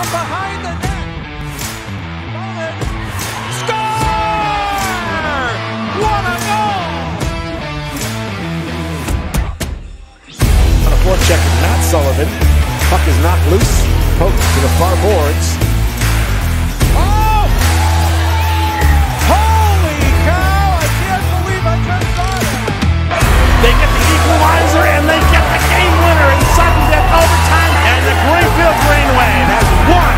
from behind the net. Bauman. Score! What a goal! On a forecheck, not Sullivan. Puck is knocked loose. Poked to the far boards. Oh! Holy cow! I can't believe I just saw that. They get the equalizer and they get the game winner in sudden death overtime. And the Greenfield Green Wave has won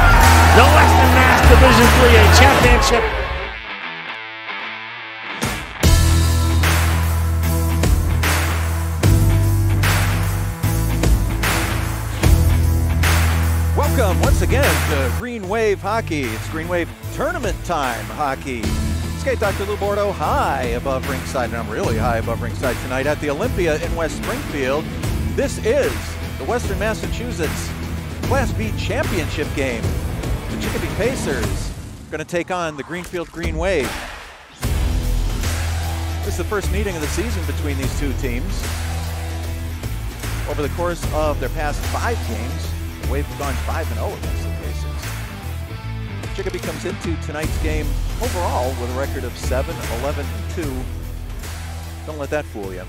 the Western Mass Division 3A championship. Welcome once again to Green Wave Hockey. It's Green Wave Tournament Time Hockey. Skate Doc Lou Bordeaux high above ringside, and I'm really high above ringside tonight at the Olympia in West Springfield. This is the Western Massachusetts Class B Championship game. The Chicopee Pacers are going to take on the Greenfield Green Wave. This is the first meeting of the season between these two teams. Over the course of their past five games, the Wave have gone 5 0 against the Pacers. Chicopee comes into tonight's game overall with a record of 7 11 2. Don't let that fool you.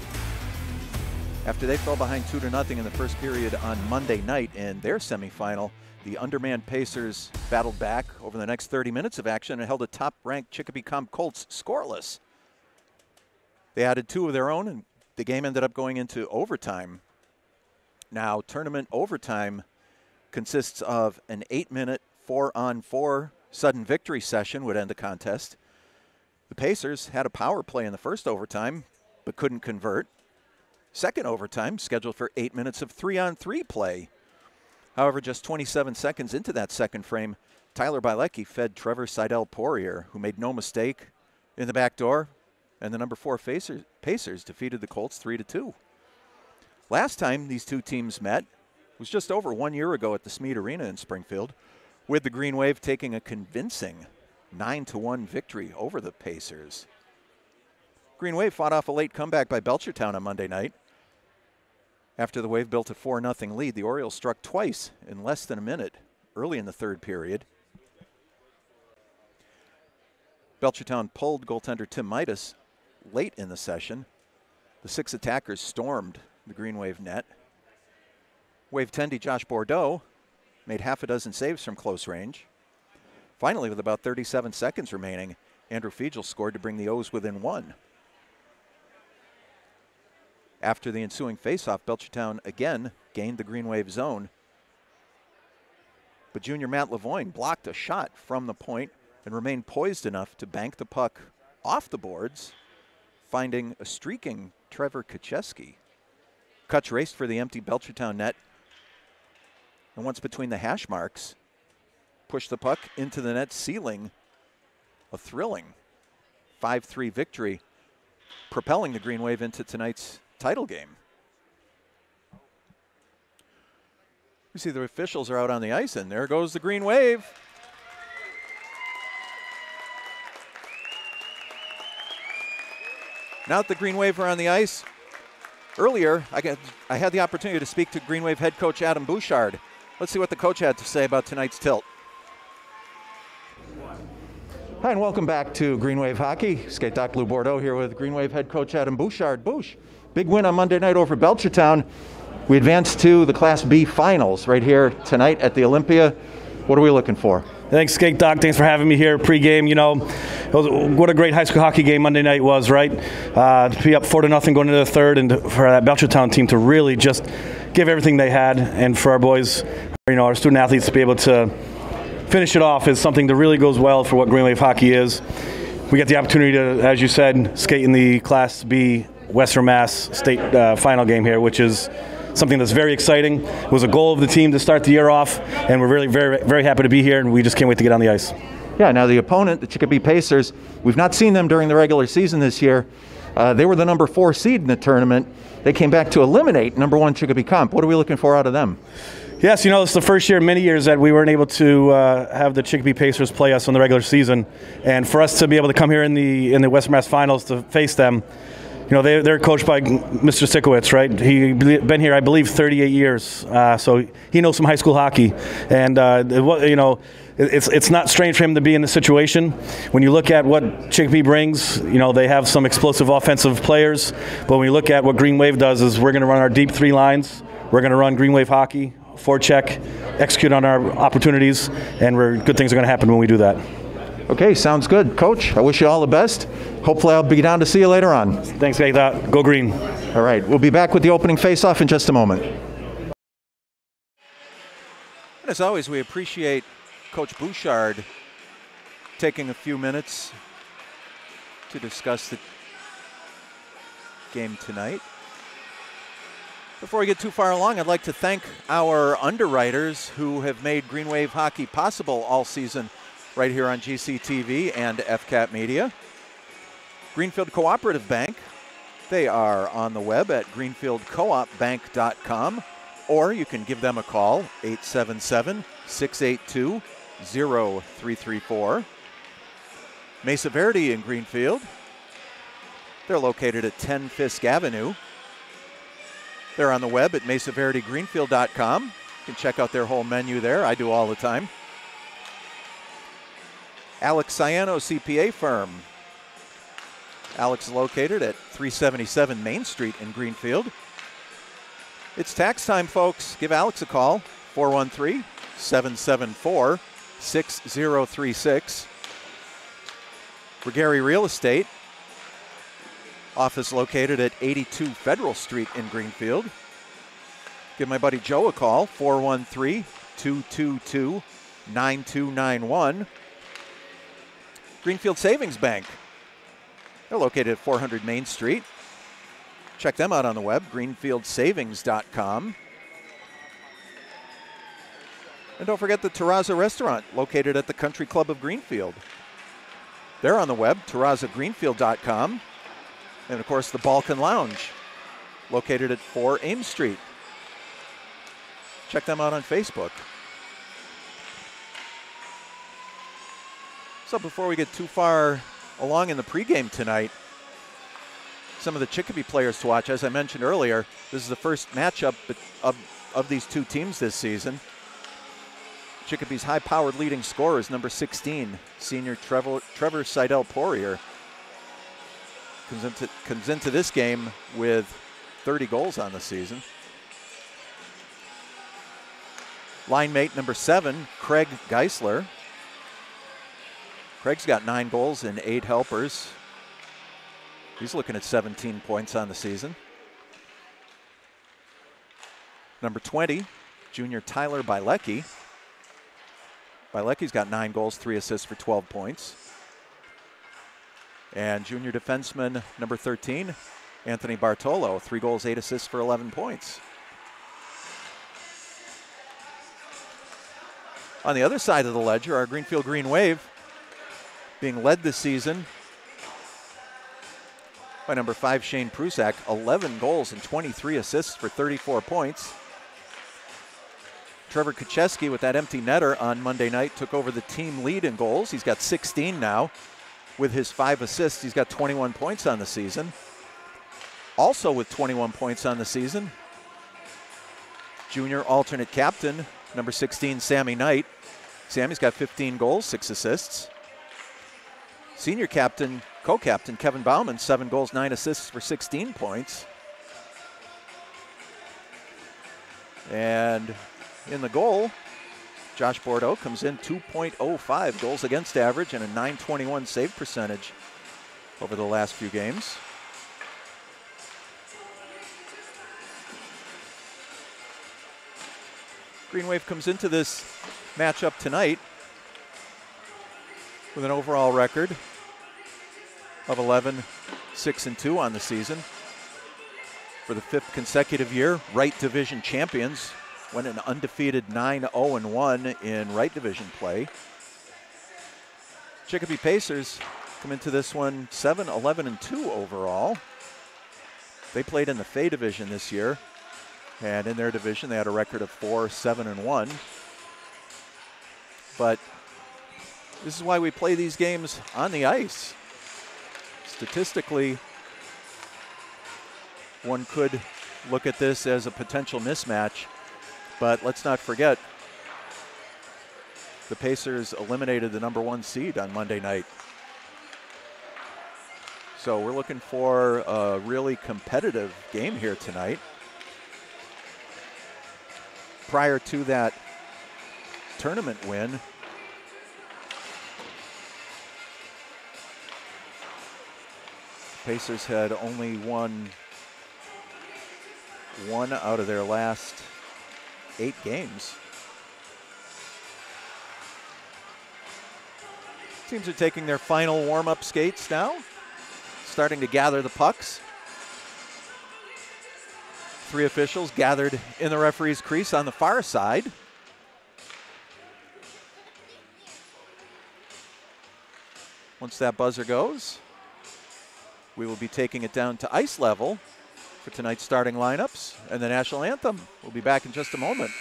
After they fell behind 2 to nothing in the first period on Monday night in their semifinal, the undermanned Pacers battled back over the next 30 minutes of action and held a top ranked Chicopee Comp Colts scoreless. They added two of their own, and the game ended up going into overtime. Now, tournament overtime consists of an eight minute, four on four sudden victory session would end the contest. The Pacers had a power play in the first overtime, but couldn't convert. Second overtime, scheduled for eight minutes of three on three play. However, just 27 seconds into that second frame, Tyler Bilecki fed Trevor Seidel Poirier, who made no mistake in the back door, and the number four Pacers, Pacers defeated the Colts 3 to 2. Last time these two teams met was just over one year ago at the Smead Arena in Springfield, with the Green Wave taking a convincing 9 to 1 victory over the Pacers. Green Wave fought off a late comeback by Belchertown on Monday night. After the Wave built a 4 0 lead, the Orioles struck twice in less than a minute early in the third period. Belchertown pulled goaltender Tim Midas late in the session. The six attackers stormed the Green Wave net. Wave tendy Josh Bordeaux made half a dozen saves from close range. Finally, with about 37 seconds remaining, Andrew Fiegel scored to bring the O's within one. After the ensuing faceoff, Belchertown again gained the Green Wave zone. But junior Matt Lavoine blocked a shot from the point and remained poised enough to bank the puck off the boards, finding a streaking Trevor Kacheski. Kutch raced for the empty Belchertown net, and once between the hash marks, pushed the puck into the net, sealing a thrilling 5 3 victory, propelling the Green Wave into tonight's title game. We see the officials are out on the ice, and there goes the Green Wave. Now that the Green Wave are on the ice, earlier I, got, I had the opportunity to speak to Green Wave head coach Adam Bouchard. Let's see what the coach had to say about tonight's tilt. Hi, and welcome back to Green Wave Hockey. Skate Doc Lou Bordeaux here with Green Wave head coach Adam Bouchard. Bouch, big win on Monday night over Belchertown. We advance to the Class B finals right here tonight at the Olympia. What are we looking for? Thanks, Skate Doc. Thanks for having me here pregame. You know, was, what a great high school hockey game Monday night was, right? Uh, to be up four to nothing going into the third, and for that Belchertown team to really just give everything they had, and for our boys, you know, our student athletes to be able to finish it off is something that really goes well for what Greenfield hockey is. We get the opportunity to, as you said, skate in the Class B Western Mass state uh, final game here, which is something that's very exciting. It was a goal of the team to start the year off, and we're really very, very happy to be here, and we just can't wait to get on the ice. Yeah, now the opponent, the Chicopee Pacers, we've not seen them during the regular season this year. Uh, they were the number four seed in the tournament. They came back to eliminate number one Chicopee Comp. What are we looking for out of them? Yes, you know, it's the first year in many years that we weren't able to uh, have the Chicopee Pacers play us in the regular season, and for us to be able to come here in the in the Western Mass Finals to face them, you know, they, they're coached by Mr. Sikowitz, right? He been here, I believe, 38 years, uh, so he knows some high school hockey, and uh, you know, it's it's not strange for him to be in this situation. When you look at what Chicopee brings, you know, they have some explosive offensive players, but when you look at what Green Wave does, is we're going to run our deep three lines. We're going to run Green Wave hockey, forecheck, execute on our opportunities, and we're, good things are going to happen when we do that. Okay, sounds good. Coach, I wish you all the best. Hopefully, I'll be down to see you later on. Thanks, guys. Go green. All right, we'll be back with the opening face-off in just a moment. And as always, we appreciate Coach Bouchard taking a few minutes to discuss the game tonight. Before we get too far along, I'd like to thank our underwriters who have made Green Wave Hockey possible all season right here on GCTV and FCAT Media. Greenfield Cooperative Bank, they are on the web at greenfieldcoopbank.com, or you can give them a call, 877 682 0334. Mesa Verde in Greenfield, they're located at 10 Fisk Avenue. They're on the web at mesaverdegreenfield.com. You can check out their whole menu there. I do all the time. Alex Ciano CPA firm. Alex is located at 377 Main Street in Greenfield. It's tax time, folks. Give Alex a call, 413 774 6036. Gary Real Estate, office located at 82 Federal Street in Greenfield. Give my buddy Joe a call, 413 222 9291. Greenfield Savings Bank. They're located at 400 Main Street. Check them out on the web, greenfieldsavings.com. And don't forget the Terraza restaurant located at the Country Club of Greenfield. They're on the web, terrazagreenfield.com. And of course, the Balkan Lounge located at 4 Ames Street. Check them out on Facebook. So before we get too far along in the pregame tonight, some of the Chicopee players to watch. As I mentioned earlier, this is the first matchup of, of these two teams this season. Chicopee's high-powered leading scorer is number 16, senior Trevor, Trevor Seidel Poirier. Comes into, comes into this game with 30 goals on the season. Line mate number seven, Craig Geisler, Craig's got nine goals and eight helpers. He's looking at 17 points on the season. Number 20, junior Tyler Bilecki. Bilecki's got nine goals, three assists for 12 points. And junior defenseman number 13, Anthony Bartolo, three goals, eight assists for 11 points. On the other side of the ledger, our Greenfield Green Wave being led this season by number five, Shane Prusak, 11 goals and 23 assists for 34 points. Trevor Kucheski with that empty netter on Monday night took over the team lead in goals. He's got 16 now. With his five assists, he's got 21 points on the season. Also with 21 points on the season, junior alternate captain, number 16, Sammy Knight. Sammy's got 15 goals, six assists. Senior captain, co captain Kevin Bauman, seven goals, nine assists for 16 points. And in the goal, Josh Bordeaux comes in 2.05 goals against average and a 921 save percentage over the last few games. Green Wave comes into this matchup tonight with an overall record of 11, 6 and 2 on the season. For the fifth consecutive year, Wright Division champions went an undefeated 9 0 and 1 in Wright Division play. Chicopee Pacers come into this one 7 11 and 2 overall. They played in the Fay Division this year, and in their division, they had a record of 4 7 and 1. But this is why we play these games on the ice statistically, one could look at this as a potential mismatch. But let's not forget, the Pacers eliminated the number one seed on Monday night. So we're looking for a really competitive game here tonight. Prior to that tournament win, Pacers had only won one out of their last eight games. Teams are taking their final warm up skates now, starting to gather the pucks. Three officials gathered in the referee's crease on the far side. Once that buzzer goes, we will be taking it down to ice level for tonight's starting lineups and the national anthem. We'll be back in just a moment.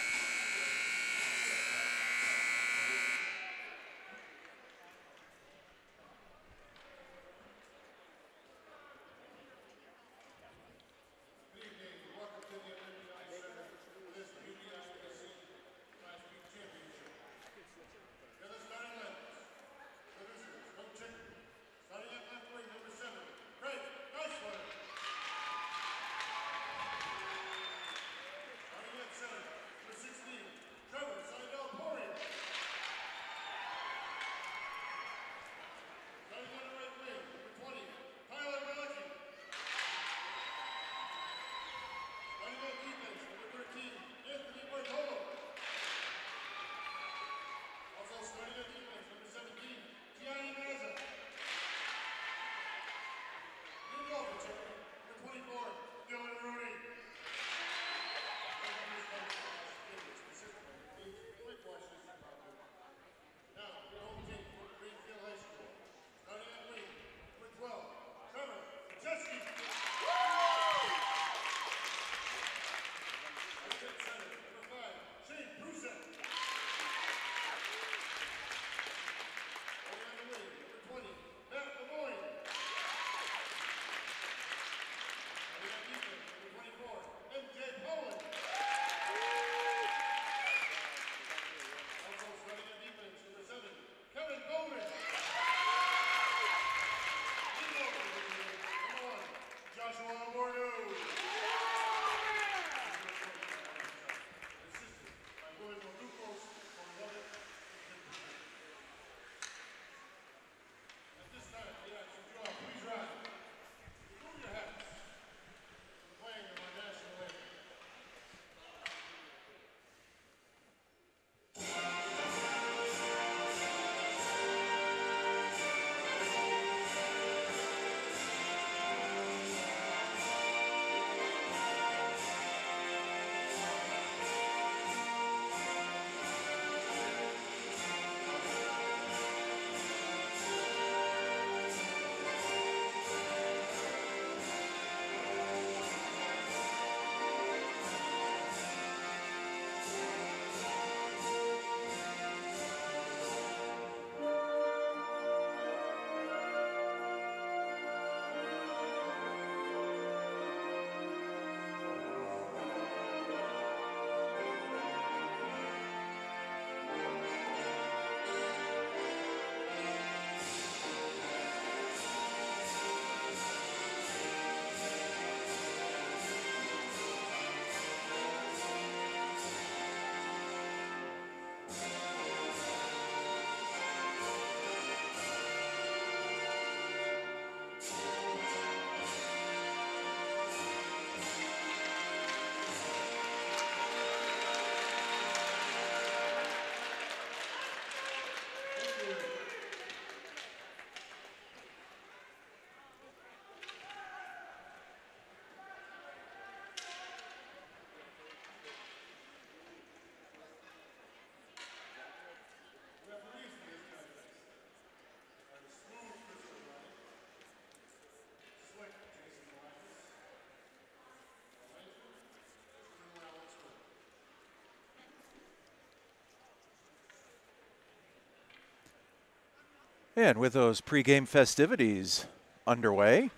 And with those pregame festivities underway,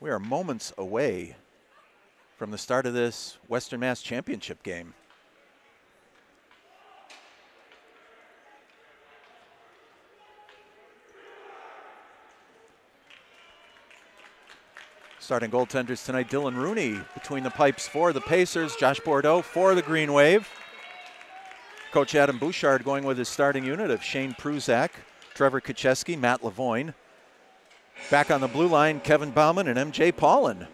We are moments away from the start of this Western Mass Championship game. Starting goaltenders tonight, Dylan Rooney between the pipes for the Pacers, Josh Bordeaux for the Green Wave. Coach Adam Bouchard going with his starting unit of Shane Pruzak, Trevor Kacheski, Matt Lavoine. Back on the blue line, Kevin Bauman and MJ Paulin.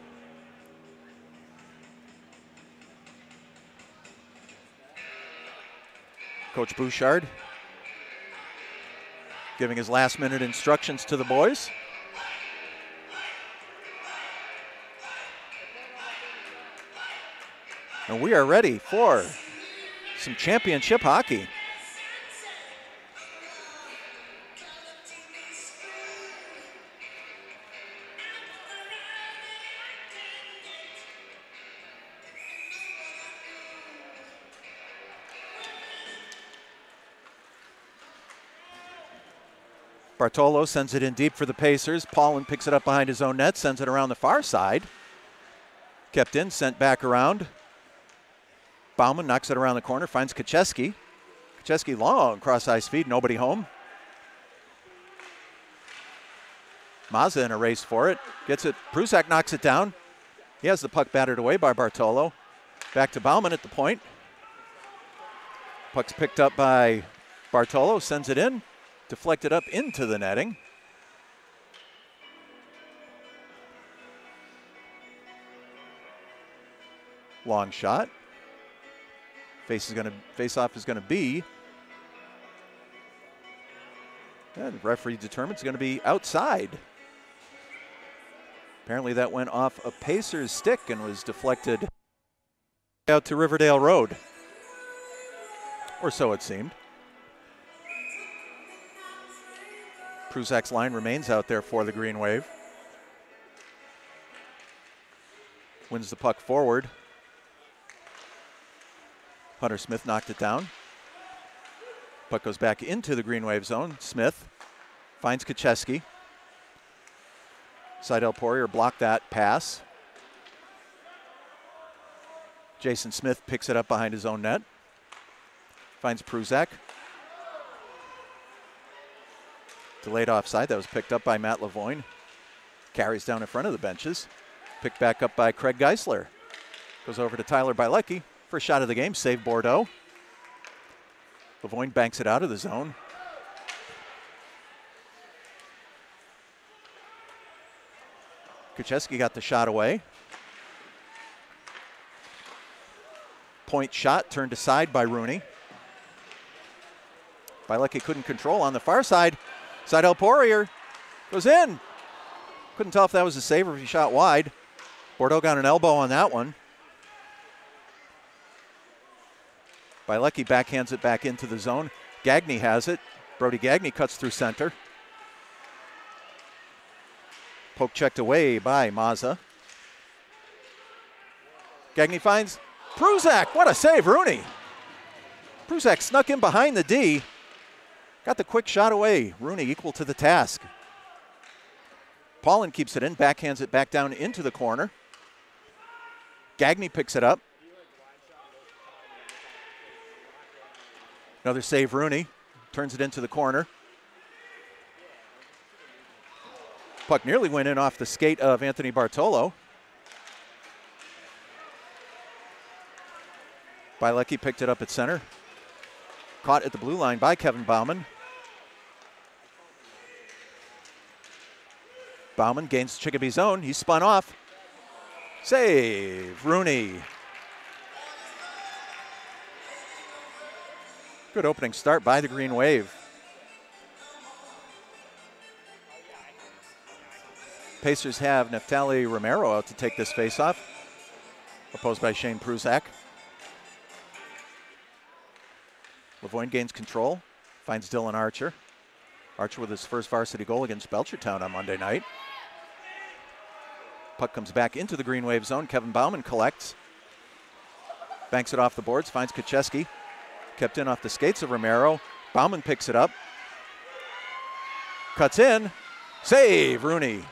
Coach Bouchard giving his last minute instructions to the boys. And we are ready for some championship hockey. Bartolo sends it in deep for the Pacers. Paulin picks it up behind his own net, sends it around the far side. Kept in, sent back around. Bauman knocks it around the corner, finds Kacheski. Kacheski long cross ice feed, nobody home. Mazza in a race for it. Gets it. Pruzak knocks it down. He has the puck battered away by Bartolo. Back to Bauman at the point. Puck's picked up by Bartolo, sends it in, deflected up into the netting. Long shot. Face is going to face off is going to be. And referee determines it's going to be outside. Apparently that went off a Pacers stick and was deflected out to Riverdale Road. Or so it seemed. Pruzak's line remains out there for the Green Wave. Wins the puck forward. Hunter Smith knocked it down. Puck goes back into the Green Wave zone. Smith finds Kacheski. Seidel Poirier blocked that pass. Jason Smith picks it up behind his own net. Finds Pruzak. Delayed offside. That was picked up by Matt Lavoine. Carries down in front of the benches. Picked back up by Craig Geisler. Goes over to Tyler Bilecki. First shot of the game, save Bordeaux. Lavoine banks it out of the zone. Kacheski got the shot away. Point shot turned aside by Rooney. Bilecki couldn't control on the far side. Seidel Poirier goes in. Couldn't tell if that was a save or if he shot wide. Bordeaux got an elbow on that one. Bilecki backhands it back into the zone. Gagne has it. Brody Gagne cuts through center. Poke checked away by Mazza. Gagne finds Pruzak. What a save, Rooney. Pruzak snuck in behind the D. Got the quick shot away. Rooney equal to the task. Paulin keeps it in, backhands it back down into the corner. Gagne picks it up. Another save, Rooney. Turns it into the corner. Puck nearly went in off the skate of Anthony Bartolo. Bilecki picked it up at center. Caught at the blue line by Kevin Bauman. Bauman gains Chicopee's own. He spun off. Save, Rooney. Good opening start by the Green Wave. Pacers have Neftali Romero out to take this faceoff, opposed by Shane Pruzak. Lavoine gains control, finds Dylan Archer. Archer with his first varsity goal against Belchertown on Monday night. Puck comes back into the Green Wave zone. Kevin Bauman collects. Banks it off the boards, finds Kacheski. Kept in off the skates of Romero. Bauman picks it up. Cuts in. Save, Rooney.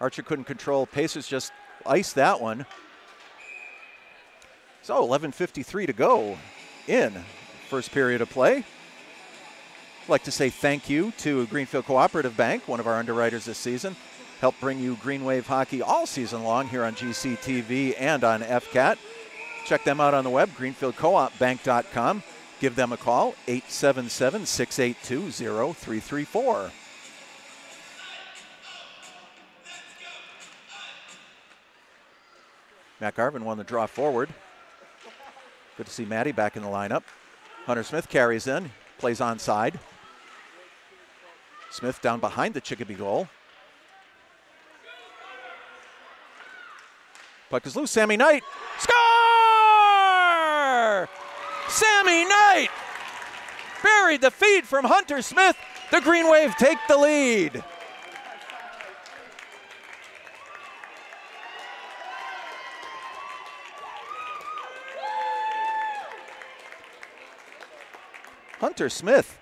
Archer couldn't control. Pacers just iced that one. So 11:53 to go in first period of play. I'd like to say thank you to Greenfield Cooperative Bank, one of our underwriters this season. Help bring you Green Wave hockey all season long here on GCTV and on FCAT. Check them out on the web, greenfieldcoopbank.com. Give them a call, 877 682 0334. Matt Garvin won the draw forward. Good to see Maddie back in the lineup. Hunter Smith carries in, plays onside. Smith down behind the Chicopee goal. Puck is loose. Sammy Knight. Sammy Knight buried the feed from Hunter Smith. The Green Wave take the lead. Hunter Smith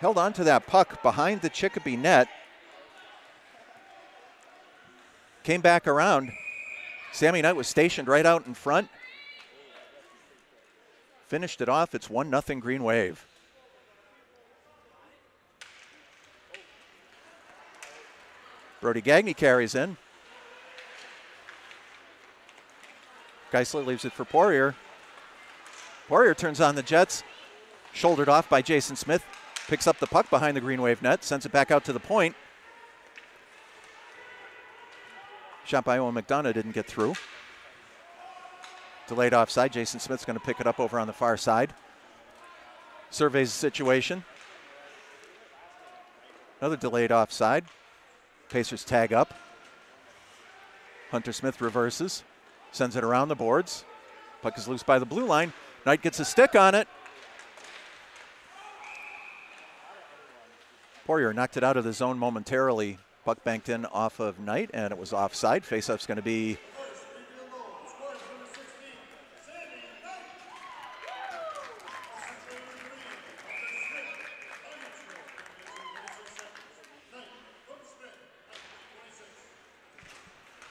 held on to that puck behind the Chicopee net. Came back around. Sammy Knight was stationed right out in front. Finished it off. It's 1 0 Green Wave. Brody Gagne carries in. Geisler leaves it for Poirier. Poirier turns on the Jets. Shouldered off by Jason Smith. Picks up the puck behind the Green Wave net. Sends it back out to the point. Shot by Owen McDonough didn't get through. Delayed offside. Jason Smith's going to pick it up over on the far side. Surveys the situation. Another delayed offside. Pacers tag up. Hunter Smith reverses. Sends it around the boards. Puck is loose by the blue line. Knight gets a stick on it. Poirier knocked it out of the zone momentarily. Puck banked in off of Knight, and it was offside. Faceoff's going to be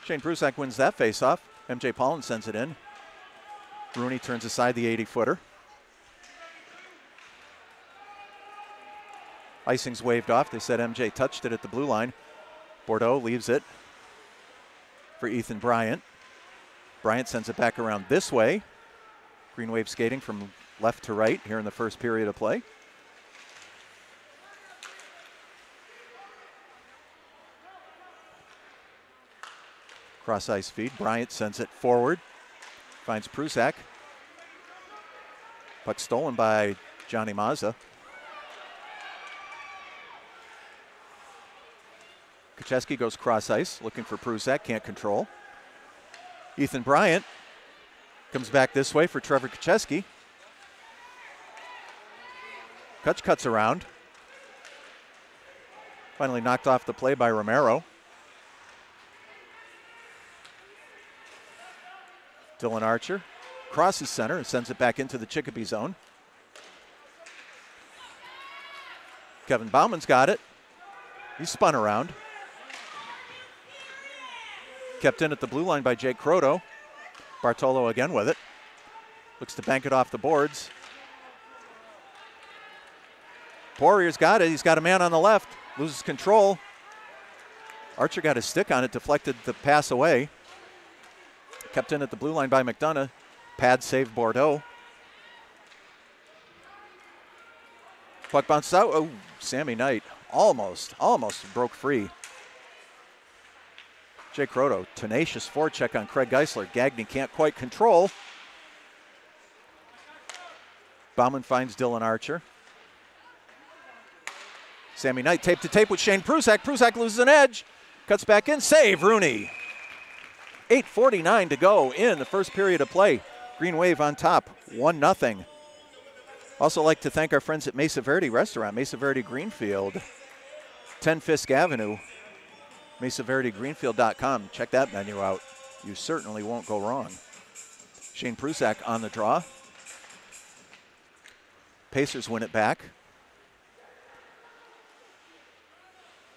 Shane Prusak wins that faceoff. MJ Paulin sends it in. Rooney turns aside the 80 footer. Icing's waved off. They said MJ touched it at the blue line. Bordeaux leaves it for Ethan Bryant. Bryant sends it back around this way. Green Wave skating from left to right here in the first period of play. Cross ice feed. Bryant sends it forward. Finds Prusak. Puck stolen by Johnny Mazza. Kacheski goes cross ice, looking for Prusak, can't control. Ethan Bryant comes back this way for Trevor Kacheski. Kutch cuts around. Finally knocked off the play by Romero. Dylan Archer crosses center and sends it back into the Chicopee zone. Kevin Bauman's got it. He spun around. Kept in at the blue line by Jake Croto. Bartolo again with it. Looks to bank it off the boards. Poirier's got it. He's got a man on the left. Loses control. Archer got his stick on it, deflected the pass away. Kept in at the blue line by McDonough. Pad save Bordeaux. Puck bounces out. Oh, Sammy Knight almost, almost broke free. Jake Croto, tenacious forecheck on Craig Geisler. Gagne can't quite control. Bauman finds Dylan Archer. Sammy Knight tape to tape with Shane Prusak. Prusak loses an edge. Cuts back in. Save Rooney. 8.49 to go in the first period of play. Green Wave on top, 1 0. Also, like to thank our friends at Mesa Verde Restaurant, Mesa Verde Greenfield, 10 Fisk Avenue, MesaVerdeGreenfield.com. Check that menu out. You certainly won't go wrong. Shane Prusak on the draw. Pacers win it back.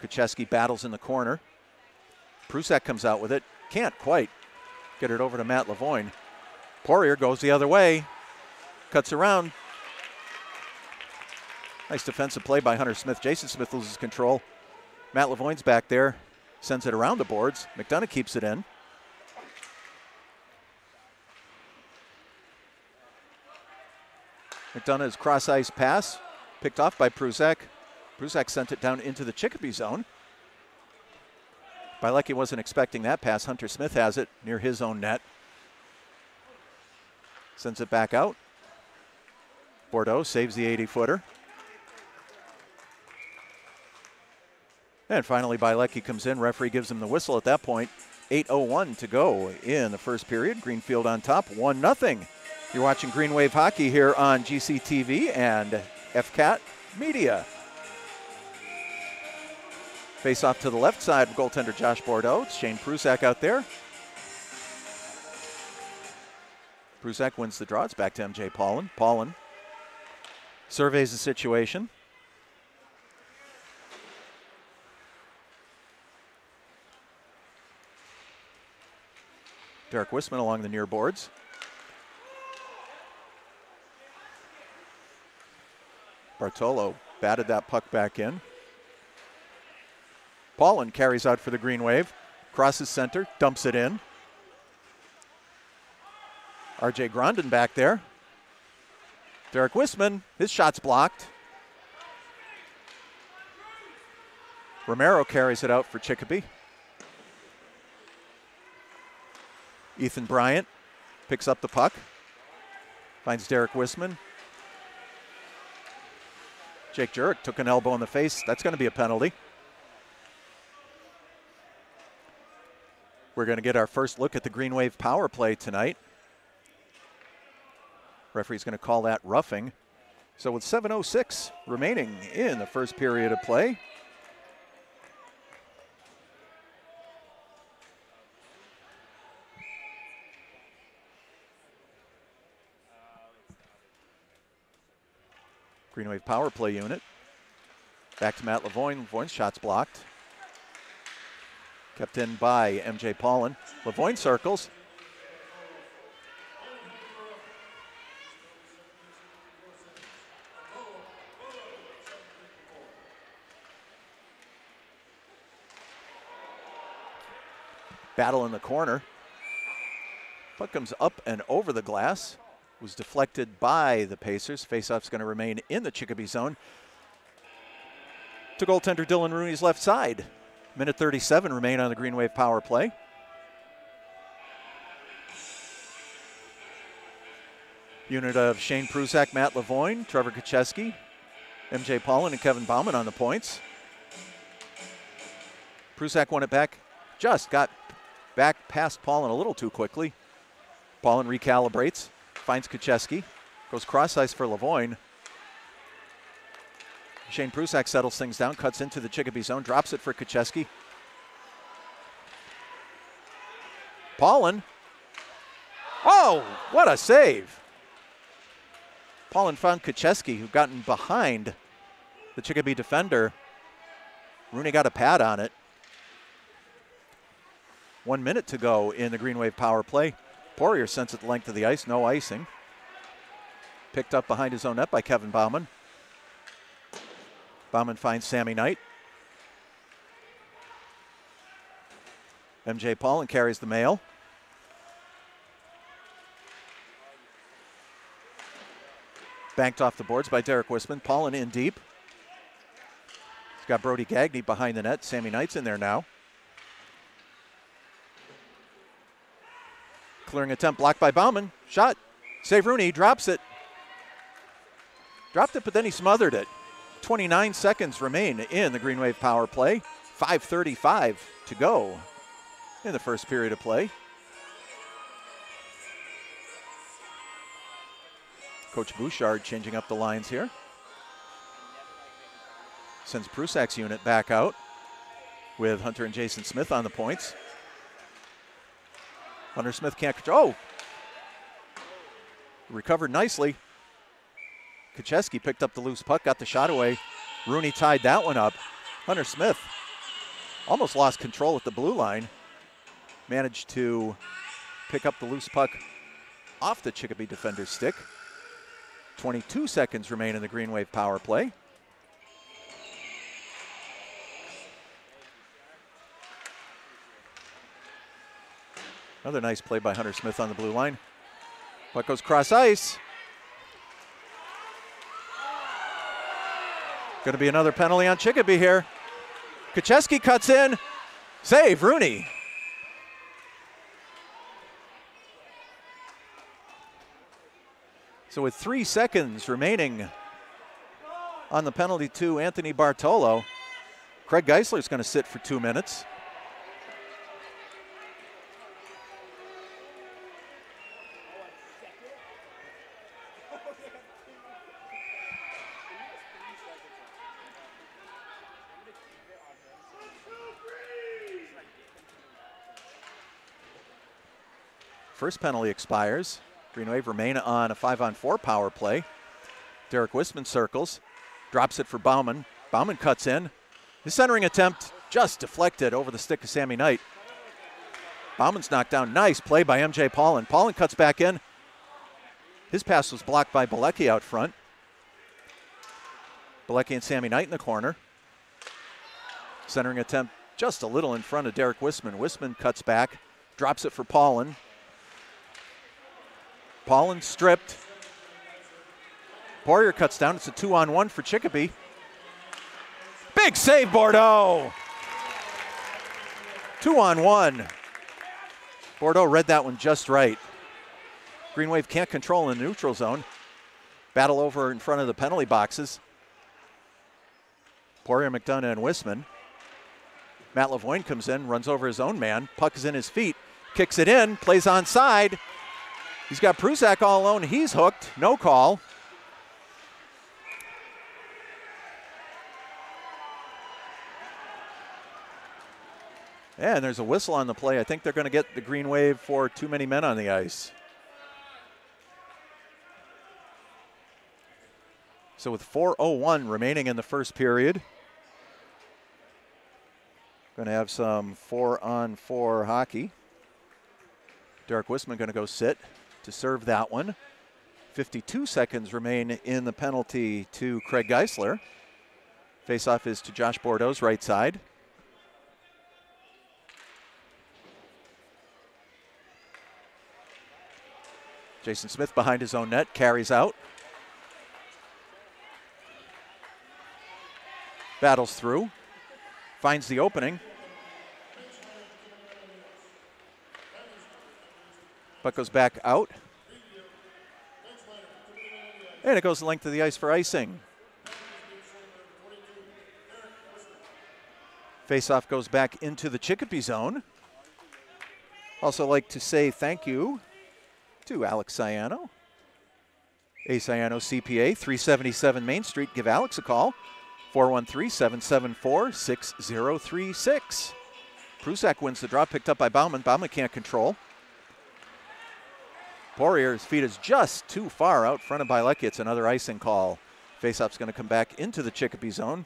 Kacheski battles in the corner. Prusak comes out with it. Can't quite get it over to Matt Lavoine. Poirier goes the other way. Cuts around. Nice defensive play by Hunter Smith. Jason Smith loses control. Matt Lavoine's back there. Sends it around the boards. McDonough keeps it in. McDonough's cross ice pass picked off by Prusak. Prusak sent it down into the Chicopee zone. Bielecki wasn't expecting that pass. Hunter Smith has it near his own net. Sends it back out. Bordeaux saves the 80 footer. And finally, Bielecki comes in. Referee gives him the whistle at that point. 8.01 to go in the first period. Greenfield on top, 1 0. You're watching Green Wave Hockey here on GCTV and FCAT Media. Face off to the left side of goaltender Josh Bordeaux. It's Shane Prusak out there. Prusak wins the draw. It's back to MJ Paulin. Paulin surveys the situation. Derek Wisman along the near boards. Bartolo batted that puck back in. Paulin carries out for the Green Wave. Crosses center, dumps it in. RJ Grondin back there. Derek Wisman, his shot's blocked. Romero carries it out for Chicopee. Ethan Bryant picks up the puck, finds Derek Wisman. Jake Jurek took an elbow in the face. That's going to be a penalty. We're going to get our first look at the Green Wave power play tonight. Referee's going to call that roughing. So with 7.06 remaining in the first period of play, Green Wave power play unit. Back to Matt Lavoine. Lavoine's shot's blocked. Kept in by MJ Paulin. Lavoine circles. Battle in the corner. Puck comes up and over the glass was deflected by the Pacers. Faceoff's going to remain in the Chicopee zone. To goaltender Dylan Rooney's left side. Minute 37 remain on the Green Wave power play. Unit of Shane Prusak, Matt Lavoine, Trevor Kacheski, MJ Paulin, and Kevin Bauman on the points. Prusak won it back, just got back past Paulin a little too quickly. Paulin recalibrates, finds Kacheski, goes cross ice for Lavoine. Shane Prusak settles things down, cuts into the Chicopee zone, drops it for Kacheski. Paulin. Oh, what a save! Paulin found Kacheski, who gotten behind the Chicopee defender. Rooney got a pad on it. One minute to go in the Green Wave power play. Poirier sends it the length of the ice, no icing. Picked up behind his own net by Kevin Bauman. Bauman finds Sammy Knight. MJ Paulin carries the mail. Banked off the boards by Derek Wisman. Paulin in deep. He's got Brody Gagné behind the net. Sammy Knight's in there now. Clearing attempt blocked by Bauman. Shot. Save Rooney. Drops it. Dropped it, but then he smothered it. 29 seconds remain in the Green Wave power play. 5.35 to go in the first period of play. Coach Bouchard changing up the lines here. Sends Prusak's unit back out with Hunter and Jason Smith on the points. Hunter Smith can't control. Oh! Recovered nicely. Kacheski picked up the loose puck, got the shot away. Rooney tied that one up. Hunter Smith almost lost control at the blue line. managed to pick up the loose puck off the Chicopee defender's stick. 22 seconds remain in the Green Wave power play. Another nice play by Hunter Smith on the blue line. Puck goes cross ice. Going to be another penalty on Chicopee here. Kacheski cuts in. Save, Rooney. So with three seconds remaining on the penalty to Anthony Bartolo, Craig Geisler is going to sit for two minutes. First penalty expires. Green Wave remain on a five on four power play. Derek Wisman circles, drops it for Bauman. Bauman cuts in. His centering attempt just deflected over the stick of Sammy Knight. Bauman's knocked down. Nice play by MJ Paulin. Paulin cuts back in. His pass was blocked by Bilecki out front. Bilecki and Sammy Knight in the corner. Centering attempt just a little in front of Derek Wisman. Wisman cuts back, drops it for Paulin. Paulin stripped. Poirier cuts down. It's a two on one for Chicopee. Big save, Bordeaux. Two on one. Bordeaux read that one just right. Green Wave can't control in the neutral zone. Battle over in front of the penalty boxes. Poirier, McDonough, and Wisman. Matt Lavoine comes in, runs over his own man. Puck is in his feet, kicks it in, plays on side. He's got Prusak all alone. He's hooked. No call. And there's a whistle on the play. I think they're going to get the green wave for too many men on the ice. So with 4.01 remaining in the first period, going to have some four on four hockey. Derek Wisman going to go sit to serve that one. 52 seconds remain in the penalty to Craig Geisler. Faceoff is to Josh Bordeaux's right side. Jason Smith behind his own net, carries out. Battles through, finds the opening. But goes back out. And it goes the length of the ice for icing. Faceoff goes back into the Chicopee zone. Also like to say thank you to Alex Ciano. A Ciano CPA, 377 Main Street. Give Alex a call, 413 774 6036. Prusak wins the draw, picked up by Bauman. Bauman can't control. Poirier's feet is just too far out front of Bilecki. It's another icing call. Faceoff's going to come back into the Chicopee zone.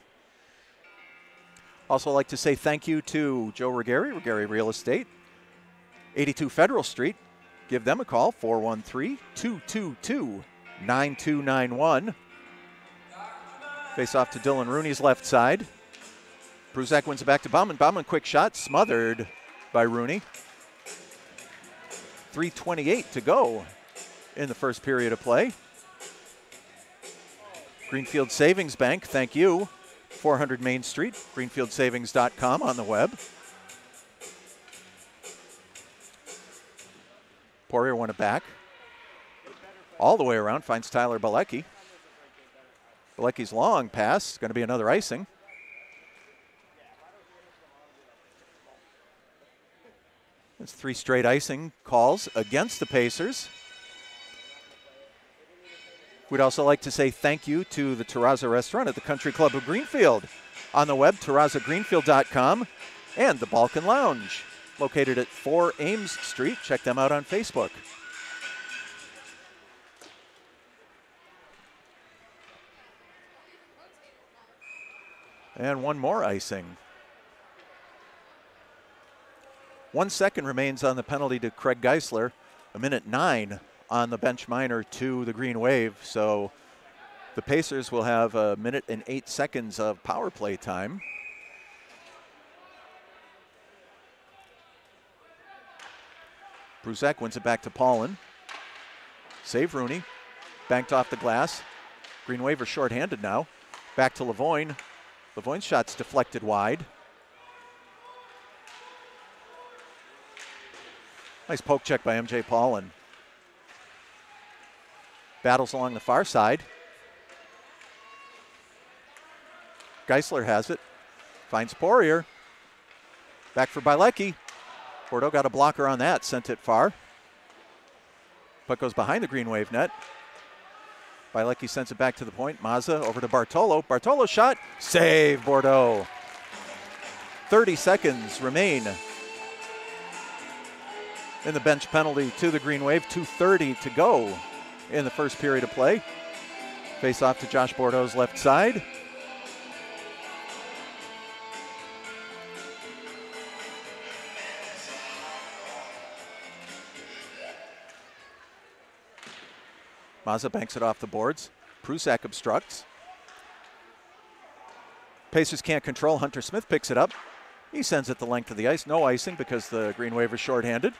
Also, like to say thank you to Joe Regari, Regari Real Estate, 82 Federal Street. Give them a call, 413 222 9291. Face off to Dylan Rooney's left side. Prusak wins it back to Bauman. Bauman, quick shot, smothered by Rooney. 3.28 to go in the first period of play. Greenfield Savings Bank, thank you. 400 Main Street, greenfieldsavings.com on the web. Poirier won it back. All the way around, finds Tyler Bilecki. Bilecki's long pass, going to be another icing. It's three straight icing calls against the Pacers. We'd also like to say thank you to the Terraza Restaurant at the Country Club of Greenfield. On the web, terrazagreenfield.com, and the Balkan Lounge, located at 4 Ames Street. Check them out on Facebook. And one more icing. One second remains on the penalty to Craig Geisler. A minute nine on the bench minor to the Green Wave. So the Pacers will have a minute and eight seconds of power play time. Prusak wins it back to Paulin. Save Rooney. Banked off the glass. Green Wave are shorthanded now. Back to Lavoine. Lavoine's shot's deflected wide. Nice poke check by MJ Paulin. Battles along the far side. Geisler has it. Finds Poirier. Back for Bilecki. Bordeaux got a blocker on that, sent it far. But goes behind the Green Wave net. Bilecki sends it back to the point. Mazza over to Bartolo. Bartolo shot. Save Bordeaux. 30 seconds remain in the bench penalty to the Green Wave. 2.30 to go in the first period of play. Face off to Josh Bordeaux's left side. Mazza banks it off the boards. Prusak obstructs. Pacers can't control. Hunter Smith picks it up. He sends it the length of the ice. No icing because the Green Wave is shorthanded.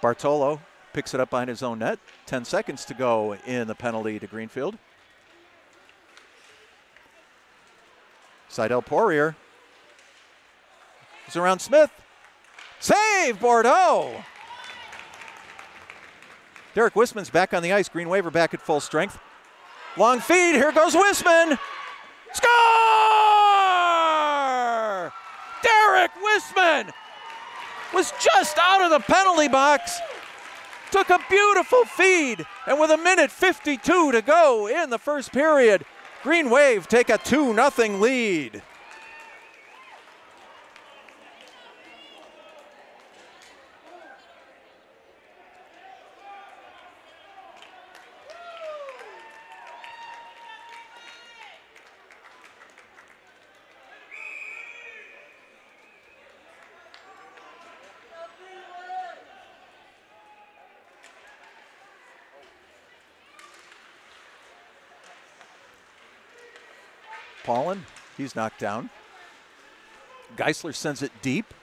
Bartolo picks it up behind his own net. 10 seconds to go in the penalty to Greenfield. Seidel Poirier is around Smith. Save Bordeaux! Derek Wisman's back on the ice. Green Waver back at full strength. Long feed. Here goes Wisman. Score! Derek Wisman was just out of the penalty box. Took a beautiful feed. And with a minute 52 to go in the first period, Green Wave take a 2 0 lead. Knocked down. Geisler sends it deep.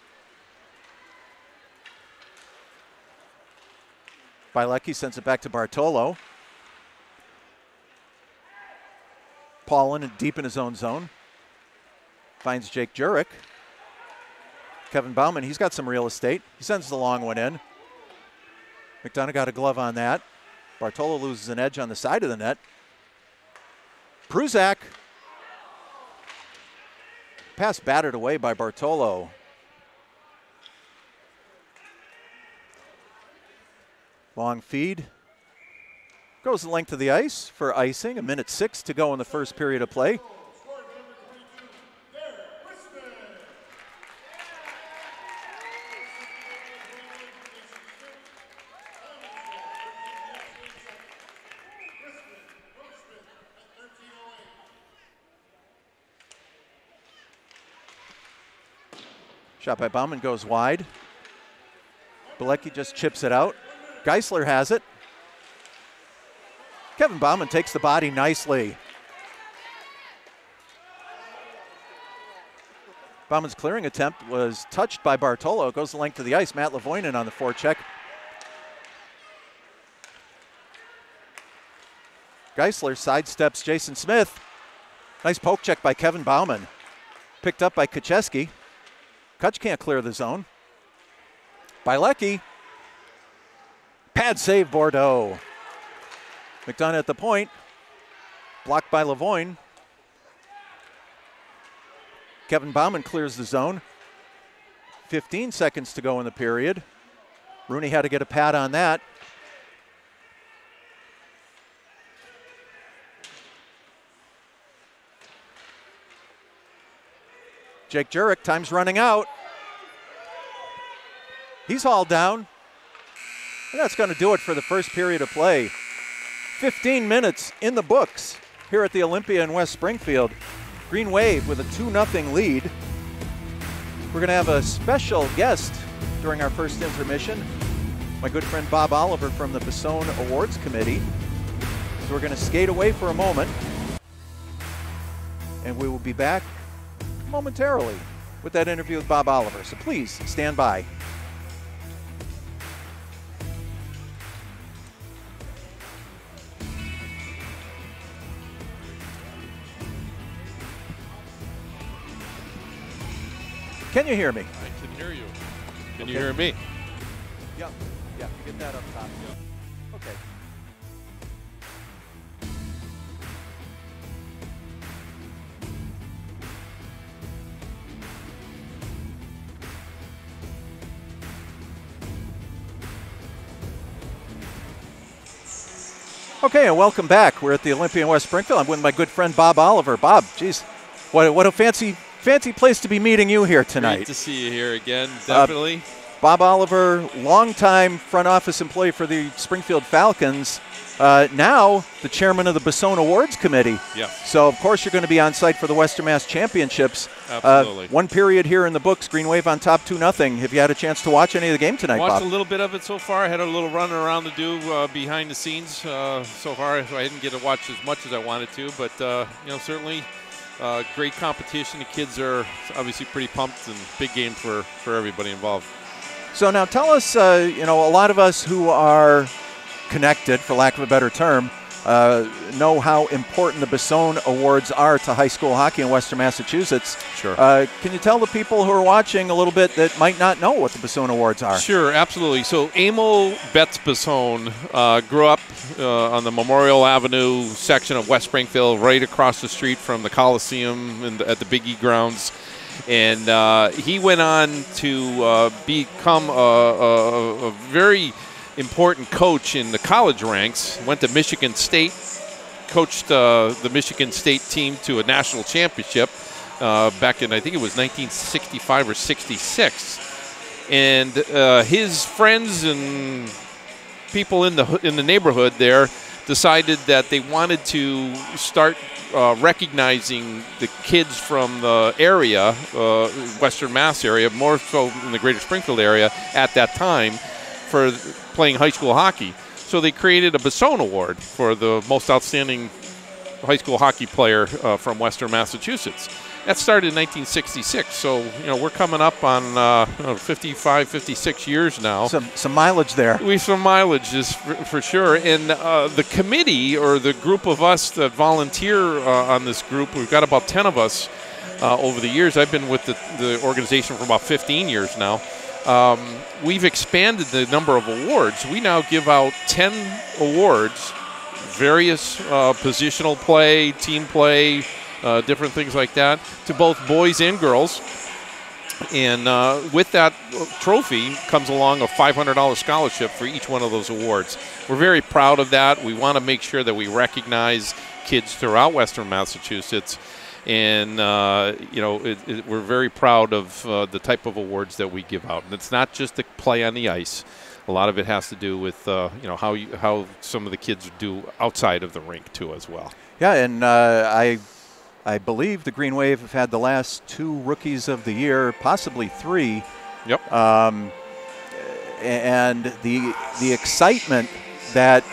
Bilecki sends it back to Bartolo. Paulin in deep in his own zone. Finds Jake Jurek. Kevin Bauman, he's got some real estate. He sends the long one in. McDonough got a glove on that. Bartolo loses an edge on the side of the net. Prusak Pass battered away by Bartolo. Long feed. Goes the length of the ice for icing. A minute six to go in the first period of play. Shot by Bauman goes wide. Bilecki just chips it out. Geisler has it. Kevin Bauman takes the body nicely. Bauman's clearing attempt was touched by Bartolo. Goes the length of the ice. Matt Lavoinen on the forecheck. Geisler sidesteps Jason Smith. Nice poke check by Kevin Bauman. Picked up by Kacheski. Kutch can't clear the zone. Bilecki. Pad save Bordeaux. McDonough at the point. Blocked by Lavoine. Kevin Bauman clears the zone. 15 seconds to go in the period. Rooney had to get a pad on that. Jake Jurek, time's running out. He's hauled down. And that's going to do it for the first period of play. 15 minutes in the books here at the Olympia in West Springfield. Green Wave with a 2 0 lead. We're going to have a special guest during our first intermission. My good friend Bob Oliver from the Bessone Awards Committee. So we're going to skate away for a moment. And we will be back momentarily with that interview with Bob Oliver. So please stand by. Can you hear me? I can hear you. Can you hear me? Yeah, yeah, get that up top. Yeah. Okay, and welcome back. We're at the Olympia in West Springfield. I'm with my good friend Bob Oliver. Bob, geez, what, what a fancy fancy place to be meeting you here Great tonight. to see you here again. Uh, Definitely. Bob Oliver, longtime front office employee for the Springfield Falcons, uh, now the chairman of the Bessone Awards Committee. Yeah. So, of course, you're going to be on site for the Western Mass Championships. Absolutely. Uh, one period here in the books, Green Wave on top 2 nothing. Have you had a chance to watch any of the game tonight, Watched Bob? a little bit of it so far. I had a little run around to do uh, behind the scenes uh, so far. So I didn't get to watch as much as I wanted to, but uh, you know, certainly uh, great competition. The kids are obviously pretty pumped and big game for for everybody involved. So now tell us, uh, you know, a lot of us who are connected, for lack of a better term, uh, know how important the Bessone Awards are to high school hockey in Western Massachusetts. Sure. Uh, can you tell the people who are watching a little bit that might not know what the Bessone Awards are? Sure, absolutely. So Emil Betts Bessone uh, grew up uh, on the Memorial Avenue section of West Springfield, right across the street from the Coliseum and at the Big E grounds. And uh, he went on to uh, become a, a, a very important coach in the college ranks. Went to Michigan State, coached uh, the Michigan State team to a national championship uh, back in I think it was 1965 or 66 and uh, his friends and people in the in the neighborhood there decided that they wanted to start uh, recognizing the kids from the area, uh, Western Mass area, more so in the Greater Springfield area at that time, for playing high school hockey. So they created a Bessone Award for the most outstanding high school hockey player uh, from Western Massachusetts. That started in 1966, so you know we're coming up on uh, you know, 55, 56 years now. Some, some mileage there. We have some mileage is for, for sure, and uh, the committee or the group of us that volunteer uh, on this group, we've got about 10 of us uh, over the years. I've been with the, the organization for about 15 years now. Um, we've expanded the number of awards. We now give out 10 awards, various uh, positional play, team play, uh, different things like that, to both boys and girls. And uh, with that trophy comes along a $500 scholarship for each one of those awards. We're very proud of that. We want to make sure that we recognize kids throughout Western Massachusetts. And, uh, you know, it, it, we're very proud of uh, the type of awards that we give out. And it's not just the play on the ice. A lot of it has to do with, uh, you know, how, you, how some of the kids do outside of the rink, too, as well. Yeah, and uh, I, I believe the Green Wave have had the last two rookies of the year, possibly three. Yep. Um, and the the excitement that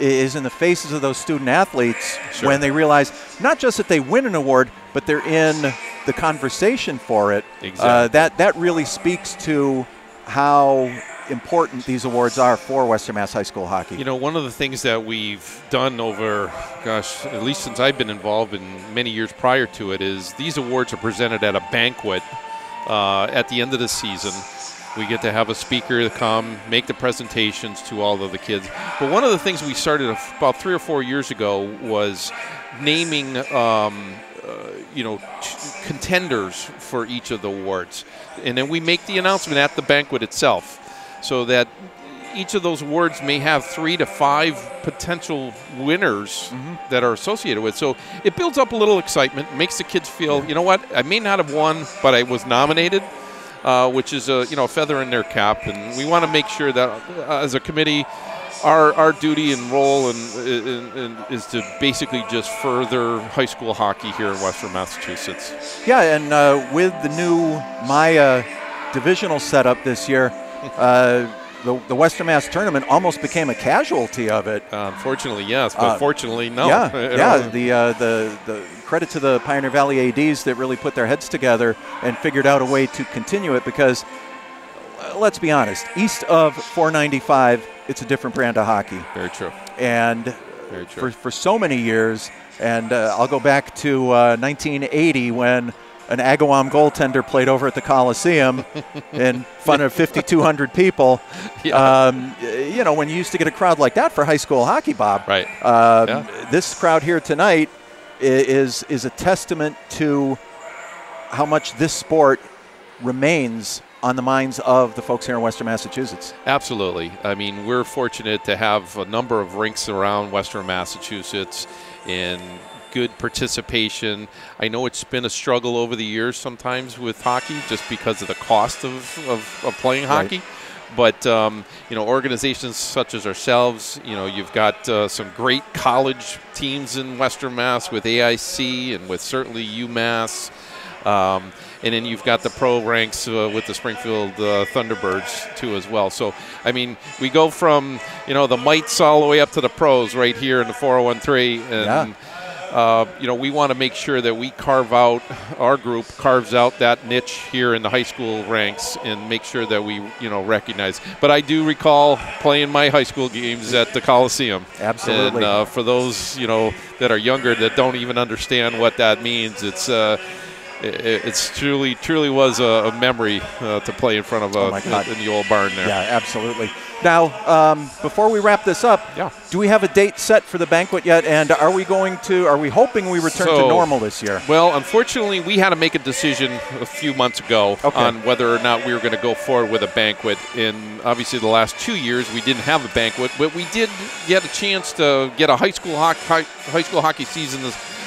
is in the faces of those student athletes Sure. when they realize not just that they win an award, but they're in the conversation for it. Uh, that that really speaks to how important these awards are for Western Mass High School hockey. You know, one of the things that we've done over, gosh, at least since I've been involved in many years prior to it, is these awards are presented at a banquet uh, at the end of the season. We get to have a speaker come, make the presentations to all of the kids. But one of the things we started about three or four years ago was naming, um, uh, you know, contenders for each of the awards, and then we make the announcement at the banquet itself, so that each of those awards may have three to five potential winners that are associated with. So it builds up a little excitement, makes the kids feel, you know what, I may not have won, but I was nominated, uh, which is a you know a feather in their cap. And we want to make sure that uh, as a committee, our, our duty and role and, and, and is to basically just further high school hockey here in Western Massachusetts. Yeah, and uh, with the new MIAA divisional setup this year, uh, the, the Western Mass tournament almost became a casualty of it. Uh, unfortunately, yes, but Uh, fortunately, no. Yeah, yeah. The uh, the the credit to the Pioneer Valley ads that really put their heads together and figured out a way to continue it because. uh, Let's be honest. East of 495, it's a different brand of hockey, Very true. and Very true. for for so many years. And uh, I'll go back to uh, 1980 when an Agawam goaltender played over at the Coliseum in front of 5,200 people. Yeah. Um, you know, when you used to get a crowd like that for high school hockey, Bob. Right. Um, Yeah. This crowd here tonight is is a testament to how much this sport remains on the minds of the folks here in Western Massachusetts. Absolutely. I mean, we're fortunate to have a number of rinks around Western Massachusetts and good participation. I know it's been a struggle over the years sometimes with hockey just because of the cost of, of, of playing Right. hockey. But um, you know, organizations such as ourselves, you know, you've got uh, some great college teams in Western Mass with AIC and with certainly UMass. Um, and then you've got the pro ranks uh, with the Springfield uh, Thunderbirds too as well. So I mean, we go from you know the mites all the way up to the pros right here in the 4013, and uh, you know we want to make sure that we carve out our group carves out that niche here in the high school ranks and make sure that we you know recognize. But I do recall playing my high school games at the Coliseum. Absolutely. And uh, for those you know that are younger that don't even understand what that means, it's. Uh, it- it's truly, truly was a, a memory uh, to play in front of a, Oh in the old barn there. Yeah, absolutely. Now, um, before we wrap this up, Yeah. do we have a date set for the banquet yet? And are we going to? Are we hoping we return to normal this year? Well, unfortunately, we had to make a decision a few months ago Okay. on whether or not we were going to go forward with a banquet. In obviously the last two years, we didn't have a banquet, but we did get a chance to get a high school hockey, high, high school hockey season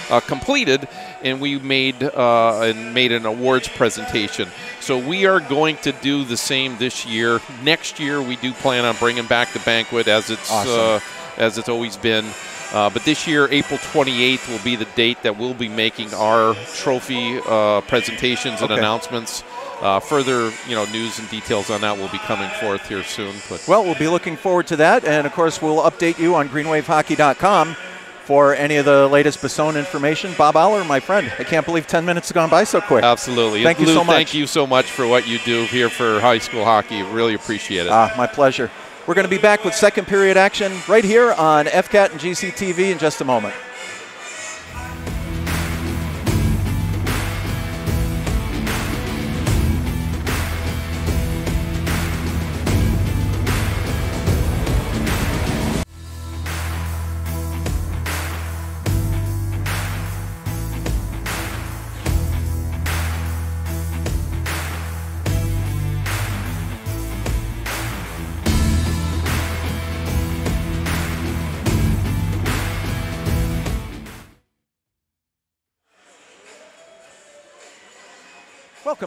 uh, completed, and we made uh, and made an awards presentation. So we are going to do the same this year. Next year, we do plan on bringing back the banquet as it's Awesome. uh, as it's always been. Uh, but this year, April 28th will be the date that we'll be making our trophy uh, presentations and Okay. announcements. Uh, further, you know, news and details on that will be coming forth here soon. But Well, we'll be looking forward to that, and of course, we'll update you on GreenwaveHockey.com for any of the latest Bessone information. Bob Oliver, my friend, I can't believe 10 minutes have gone by so quick. absolutely, Thank you so much. Thank you so much for what you do here for high school hockey. Really appreciate it. Ah, my pleasure. We're going to be back with second period action right here on FCAT and GCTV in just a moment.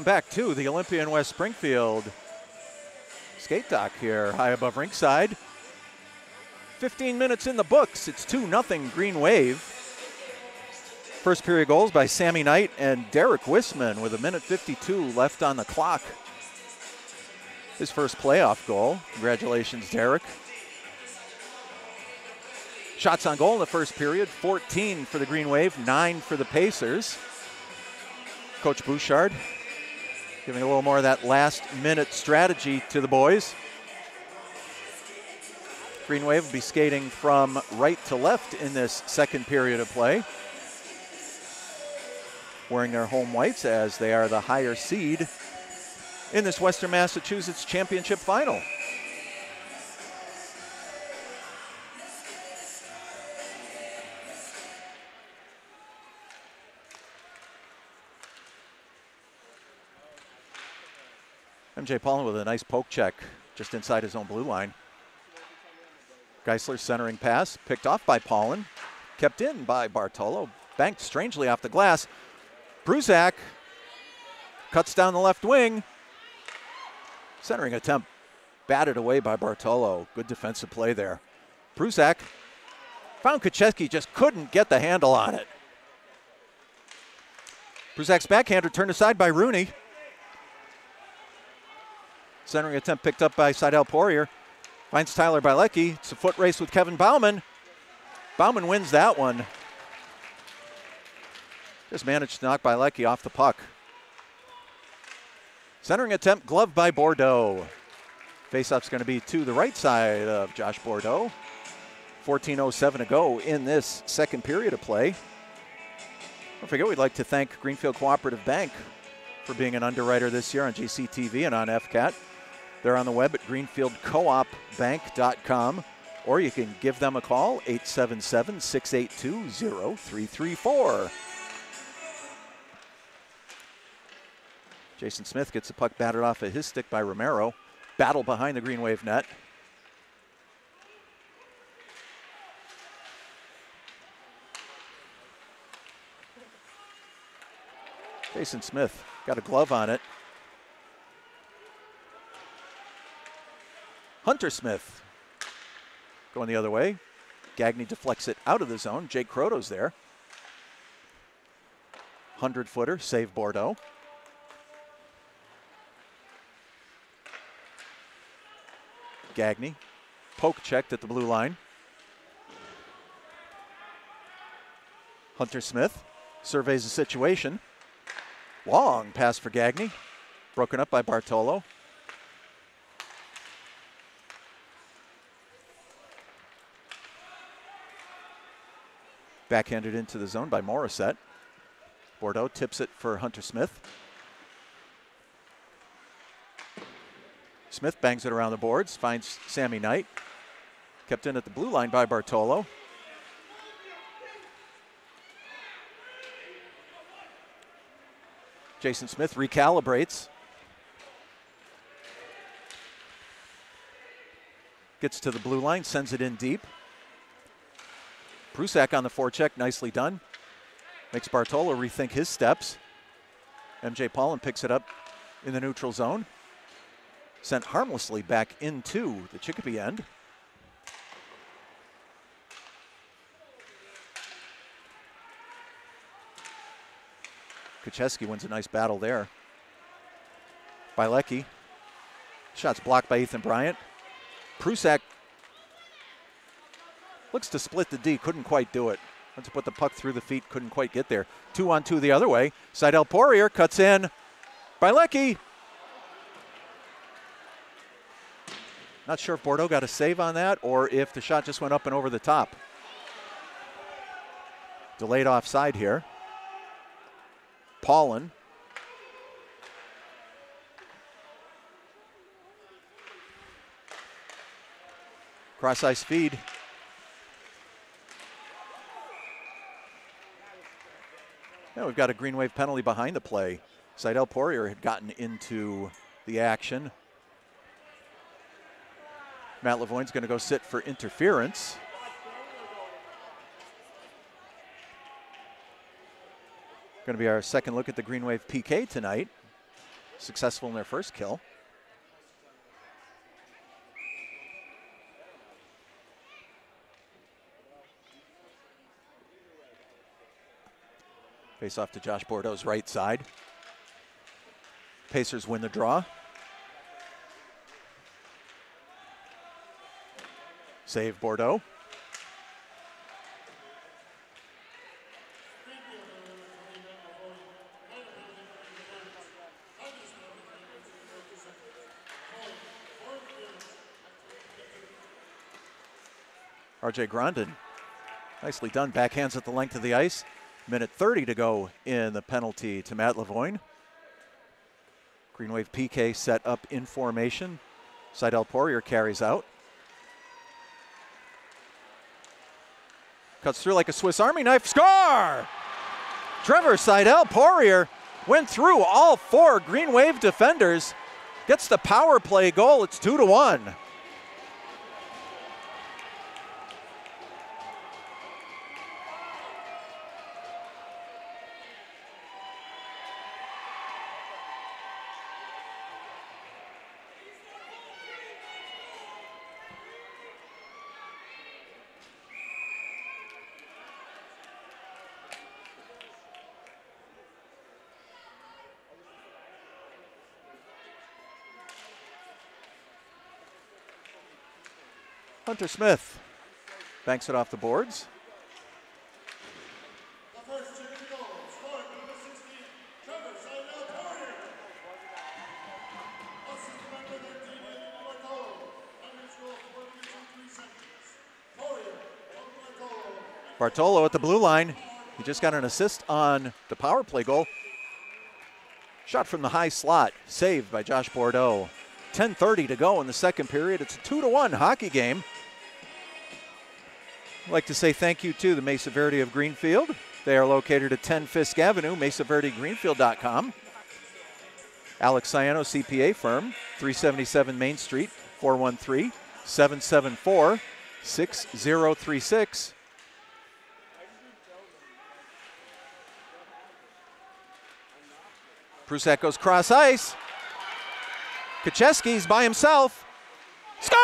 Welcome back to the Olympia in West Springfield skate dock here, high above rinkside. 15 minutes in the books. It's 2 0 Green Wave. First period goals by Sammy Knight and Derek Wisman with a minute 52 left on the clock. His first playoff goal. Congratulations, Derek. Shots on goal in the first period 14 for the Green Wave, 9 for the Pacers. Coach Bouchard giving a little more of that last minute strategy to the boys. Green Wave will be skating from right to left in this second period of play. Wearing their home whites as they are the higher seed in this Western Massachusetts Championship final. MJ Paulin with a nice poke check just inside his own blue line. Geisler centering pass, picked off by Paulin, kept in by Bartolo, banked strangely off the glass. Prusak cuts down the left wing. Centering attempt batted away by Bartolo. Good defensive play there. Prusak found Kacheski, just couldn't get the handle on it. Prusak's backhander turned aside by Rooney. Centering attempt picked up by Seidel Poirier. Finds Tyler Bilecki. It's a foot race with Kevin Bauman. Bauman wins that one. Just managed to knock Bilecki off the puck. Centering attempt gloved by Bordeaux. Faceoff's going to be to the right side of Josh Bordeaux. 14.07 to go in this second period of play. Don't forget, we'd like to thank Greenfield Cooperative Bank for being an underwriter this year on GCTV and on FCAT. They're on the web at greenfieldcoopbank.com, or you can give them a call, 877 682 0334. Jason Smith gets the puck batted off of his stick by Romero. Battle behind the Green Wave net. Jason Smith got a glove on it. Hunter Smith going the other way. Gagne deflects it out of the zone. Jake Croto's there. 100 footer, save Bordeaux. Gagne. Poke checked at the blue line. Hunter Smith surveys the situation. Long pass for Gagne. Broken up by Bartolo. Backhanded into the zone by Morissette. Bordeaux tips it for Hunter Smith. Smith bangs it around the boards, finds Sammy Knight. Kept in at the blue line by Bartolo. Jason Smith recalibrates. Gets to the blue line, sends it in deep. Prusak on the forecheck, nicely done. Makes Bartolo rethink his steps. MJ Paulin picks it up in the neutral zone sent harmlessly back into the Chicopee end. Kacheski wins a nice battle there. Bilecki. Shots blocked by Ethan Bryant. Prusak looks to split the D, couldn't quite do it. Went to put the puck through the feet, couldn't quite get there. Two on two the other way. Seidel Poirier cuts in. Bilecki Not sure if Bordeaux got a save on that or if the shot just went up and over the top. Delayed offside here. Paulin. Cross ice feed. Now we've got a green wave penalty behind the play. Seidel Poirier had gotten into the action. Matt Lavoie's going to go sit for interference. Going to be our second look at the Green Wave PK tonight. Successful in their first kill. Face off to Josh Bordeaux's right side. Pacers win the draw. Save Bordeaux. RJ Grondin. Nicely done. Backhands at the length of the ice. Minute 30 to go in the penalty to Matt Lavoie. Green Wave PK set up in formation. Seidel Poirier carries out. Cuts through like a Swiss Army knife. Score! Trevor Seidel Poirier went through all four Green Wave defenders. Gets the power play goal. It's two to one. Hunter Smith banks it off the boards. Bartolo at the blue line. He just got an assist on the power play goal. Shot from the high slot, saved by Josh Bordeaux. 10:30 to go in the second period. It's a two to one hockey game. I'd like to say thank you to the Mesa Verde of Greenfield. They are located at 10 Fisk Avenue, MesaVerdeGreenfield.com. Alex Ciano CPA firm, 377 Main Street, 413 774 6036. Prusak goes cross ice. Kacheski's by himself. Score!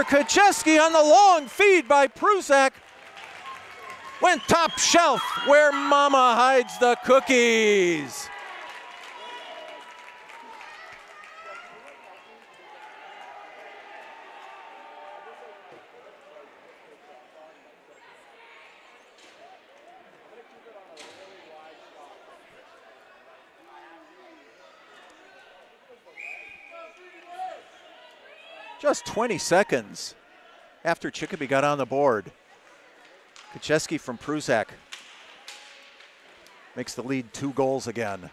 Kacheski on the long feed by Prusak. Went top shelf where mama hides the cookies. Just 20 seconds after Chicopee got on the board. Kacheski from Prusak makes the lead two goals again.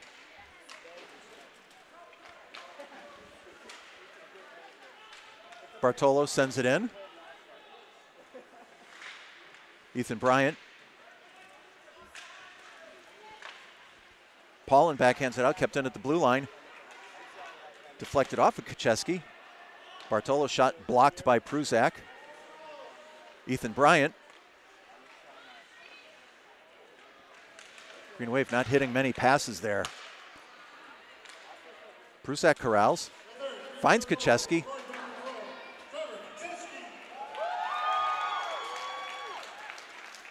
Bartolo sends it in. Ethan Bryant. Paulin backhands it out, kept in at the blue line. Deflected off of Kacheski. Bartolo shot blocked by Prusak. Ethan Bryant. Green Wave not hitting many passes there. Prusak corrals. Finds Kacheski.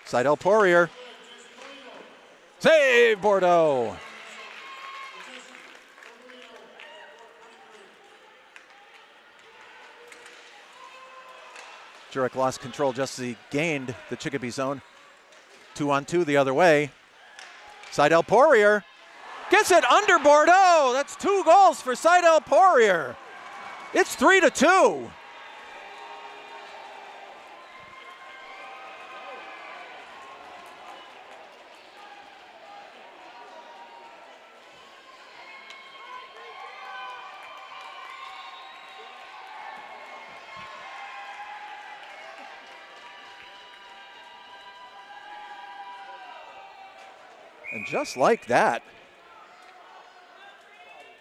Seidel Poirier. Save Bordeaux. Jurek lost control just as he gained the Chicopee zone. Two on two the other way. Seidel Poirier gets it under Bordeaux. That's two goals for Seidel Poirier. It's three to two. Just like that,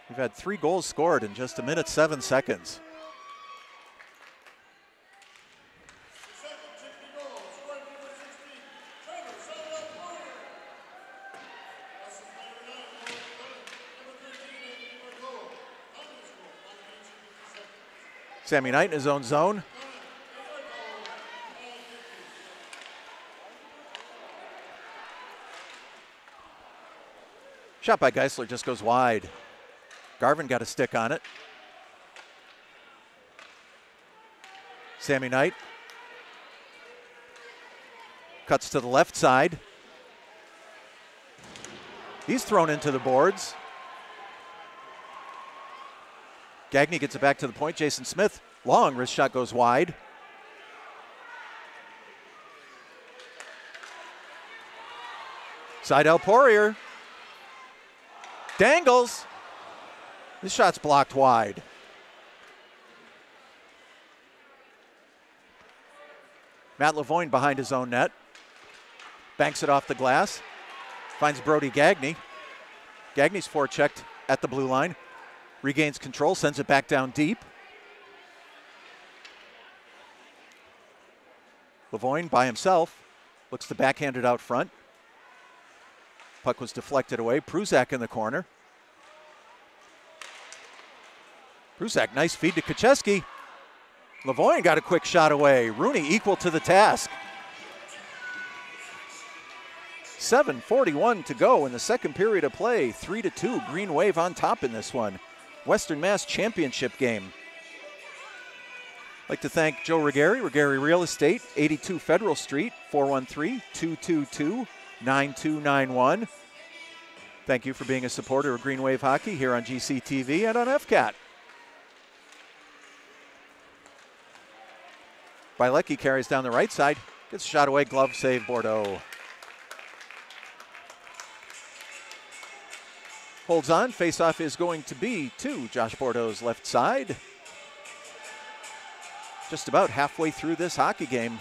we've had three goals scored in just a minute, seven seconds. Sammy Knight in his own zone. Shot by Geisler just goes wide. Garvin got a stick on it. Sammy Knight cuts to the left side. He's thrown into the boards. Gagne gets it back to the point. Jason Smith, long wrist shot goes wide. Seidel Poirier Dangles. This shot's blocked wide. Matt Lavoine behind his own net. Banks it off the glass. Finds Brody Gagne. Gagne's forechecked at the blue line. Regains control, sends it back down deep. Lavoine by himself. Looks to backhand it out front. Puck was deflected away. Prusak in the corner. Prusak, nice feed to Kacheski. Lavoine got a quick shot away. Rooney equal to the task. 7.41 to go in the second period of play. 3 to 2. Green Wave on top in this one. Western Mass Championship game. I'd like to thank Joe Rigari, Rigari Real Estate, 82 Federal Street, 413 222 9291. Thank you for being a supporter of Green Wave Hockey here on GCTV and on FCAT. Bilecki carries down the right side, gets shot away, glove save, Bordeaux. Holds on, faceoff is going to be to Josh Bordeaux's left side. Just about halfway through this hockey game.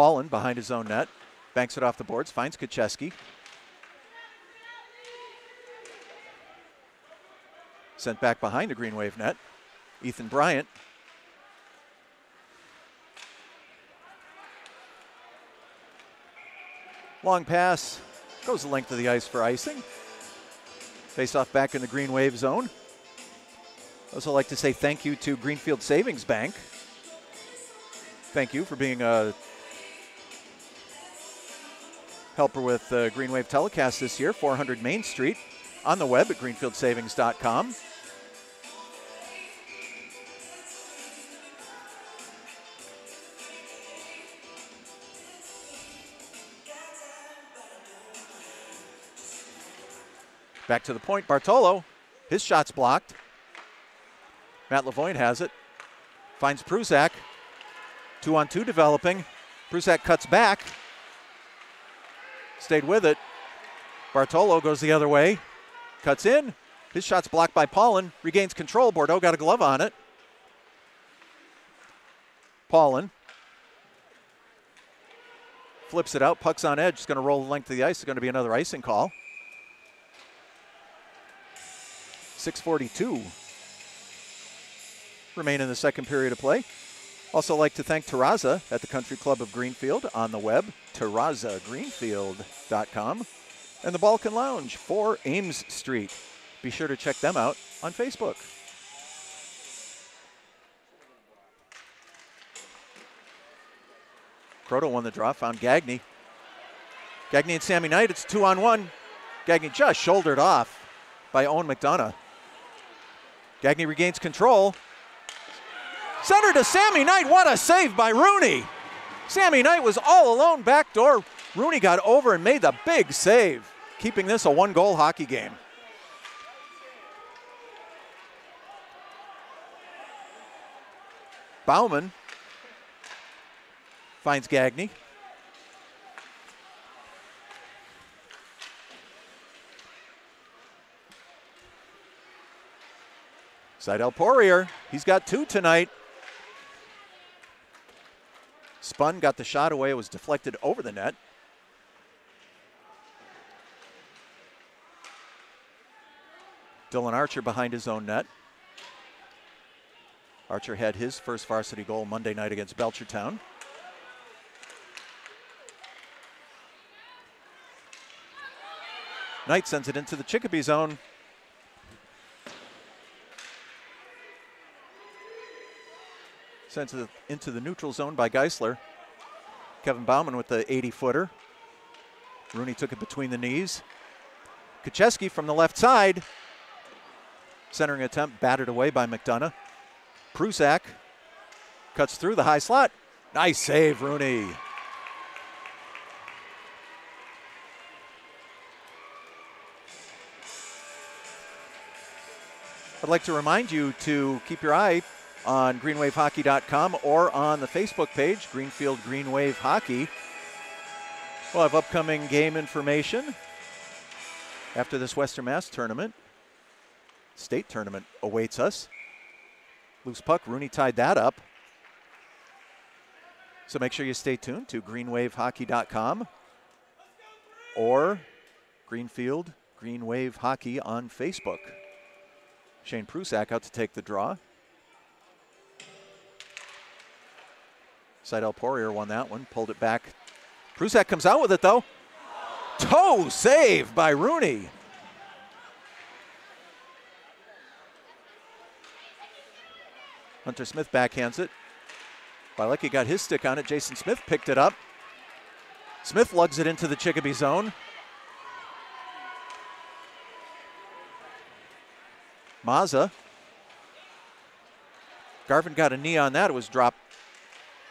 Paulin behind his own net, banks it off the boards, finds Kacheski. Sent back behind the Green Wave net. Ethan Bryant. Long pass goes the length of the ice for icing. Face off back in the Green Wave zone. Also like to say thank you to Greenfield Savings Bank. Thank you for being a helper with uh, Green Wave Telecast this year, 400 Main Street, on the web at greenfieldsavings.com. Back to the point, Bartolo. His shot's blocked. Matt Lavoine has it. Finds Prusak. Two on two developing. Prusak cuts back. Stayed with it. Bartolo goes the other way. Cuts in. His shot's blocked by Paulin. Regains control. Bordeaux got a glove on it. Paulin. Flips it out. Puck's on edge. It's going to roll the length of the ice. It's going to be another icing call. 642 remain in the second period of play. Also like to thank Terraza at the Country Club of Greenfield on the web, terrazagreenfield.com, and the Balkan Lounge, 4 Ames Street. Be sure to check them out on Facebook. Croto won the draw, found Gagne. Gagne and Sammy Knight, it's two on one. Gagne just shouldered off by Owen McDonough. Gagne regains control. Center to Sammy Knight. What a save by Rooney. Sammy Knight was all alone backdoor. Rooney got over and made the big save, keeping this a one goal hockey game. Bauman finds Gagne. Seidel Poirier, he's got two tonight. Spun, got the shot away. It was deflected over the net. Dylan Archer behind his own net. Archer had his first varsity goal Monday night against Belchertown. Knight sends it into the Chicopee zone. Sent it into the neutral zone by Geisler. Kevin Bauman with the 80 footer. Rooney took it between the knees. Kacheski from the left side. Centering attempt battered away by McDonough. Prusak cuts through the high slot. Nice save, Rooney. I'd like to remind you to keep your eye on greenwavehockey.com or on the Facebook page, Greenfield Green Wave Hockey. We'll have upcoming game information after this Western Mass tournament. State tournament awaits us. Loose puck, Rooney tied that up. So make sure you stay tuned to greenwavehockey.com or Greenfield Green Wave Hockey on Facebook. Shane Prusak out to take the draw. Seidel Poirier won that one, pulled it back. Prusak comes out with it though. Toe save by Rooney. Hunter Smith backhands it. Bilecki got his stick on it. Jason Smith picked it up. Smith lugs it into the Chicopee zone. Mazza. Garvin got a knee on that. It was dropped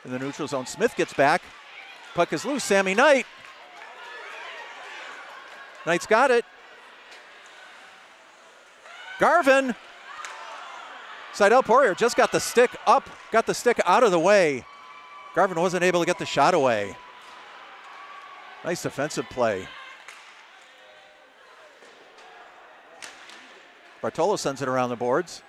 in the neutral zone. Smith gets back. Puck is loose. Sammy Knight. Knight's got it. Garvin. Seidel Poirier just got the stick up, got the stick out of the way. Garvin wasn't able to get the shot away. Nice defensive play. Bartolo sends it around the boards.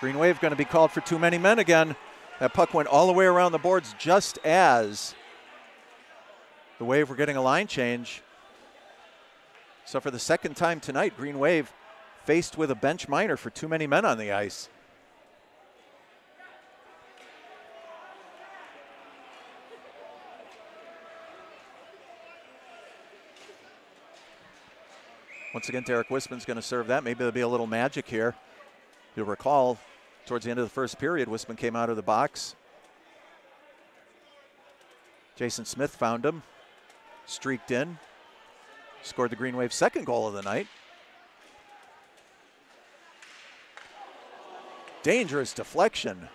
Green Wave going to be called for too many men again. That puck went all the way around the boards just as the Wave were getting a line change. So for the second time tonight, Green Wave faced with a bench minor for too many men on the ice. Once again, Derek Wisman's going to serve that. Maybe there'll be a little magic here. You'll recall towards the end of the first period, Wisman came out of the box. Jason Smith found him, streaked in, scored the Green Wave's second goal of the night. Dangerous deflection.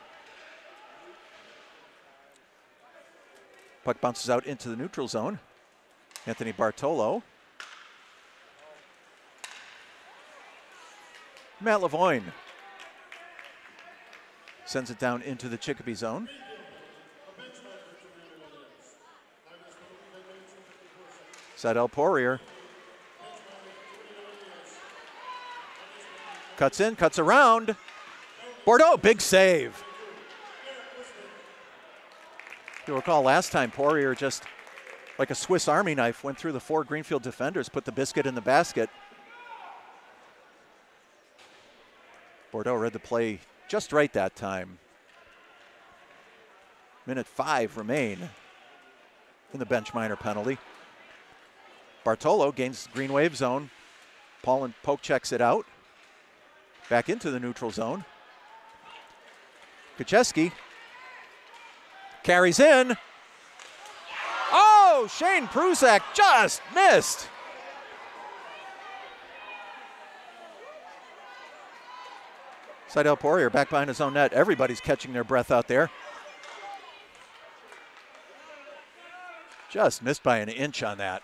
Puck bounces out into the neutral zone. Anthony Bartolo. Matt Lavoine sends it down into the Chicopee zone. Seidel Poirier cuts in, cuts around. Bordeaux, big save. You'll recall last time Poirier just like a Swiss Army knife went through the four Greenfield defenders, put the biscuit in the basket. Bordeaux read the play just right that time. Minute five remain in the bench minor penalty. Bartolo gains green wave zone. Paulin Poke checks it out. Back into the neutral zone. Kacheski carries in. Oh, Shane Prusak just missed. Seidel Poirier back behind his own net. Everybody's catching their breath out there. Just missed by an inch on that.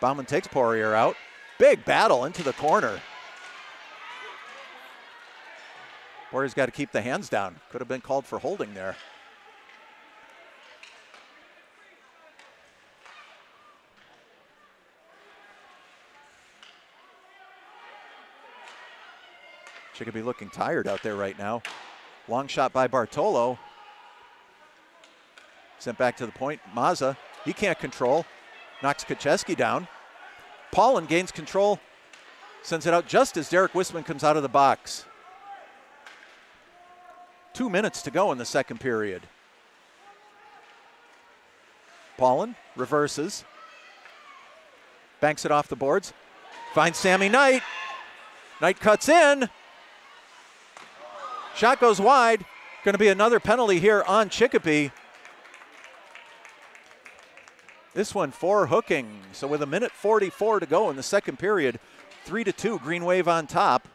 Bauman takes Poirier out. Big battle into the corner. Poirier's got to keep the hands down. Could have been called for holding there. She could be looking tired out there right now. Long shot by Bartolo. Sent back to the point. Mazza, he can't control. Knocks Kacheski down. Paulin gains control. Sends it out just as Derek Wisman comes out of the box. Two minutes to go in the second period. Paulin reverses. Banks it off the boards. Finds Sammy Knight. Knight cuts in. Shot goes wide. Going to be another penalty here on Chicopee. This one for hooking. So with a minute 44 to go in the second period, three to two, Green Wave on top.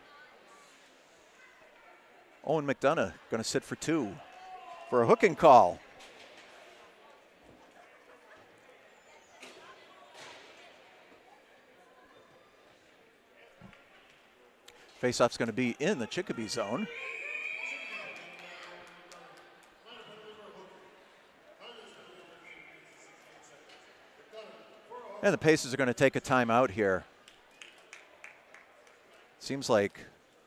Owen McDonough going to sit for two for a hooking call. Faceoff's going to be in the Chicopee zone. And the Pacers are going to take a timeout here. Seems like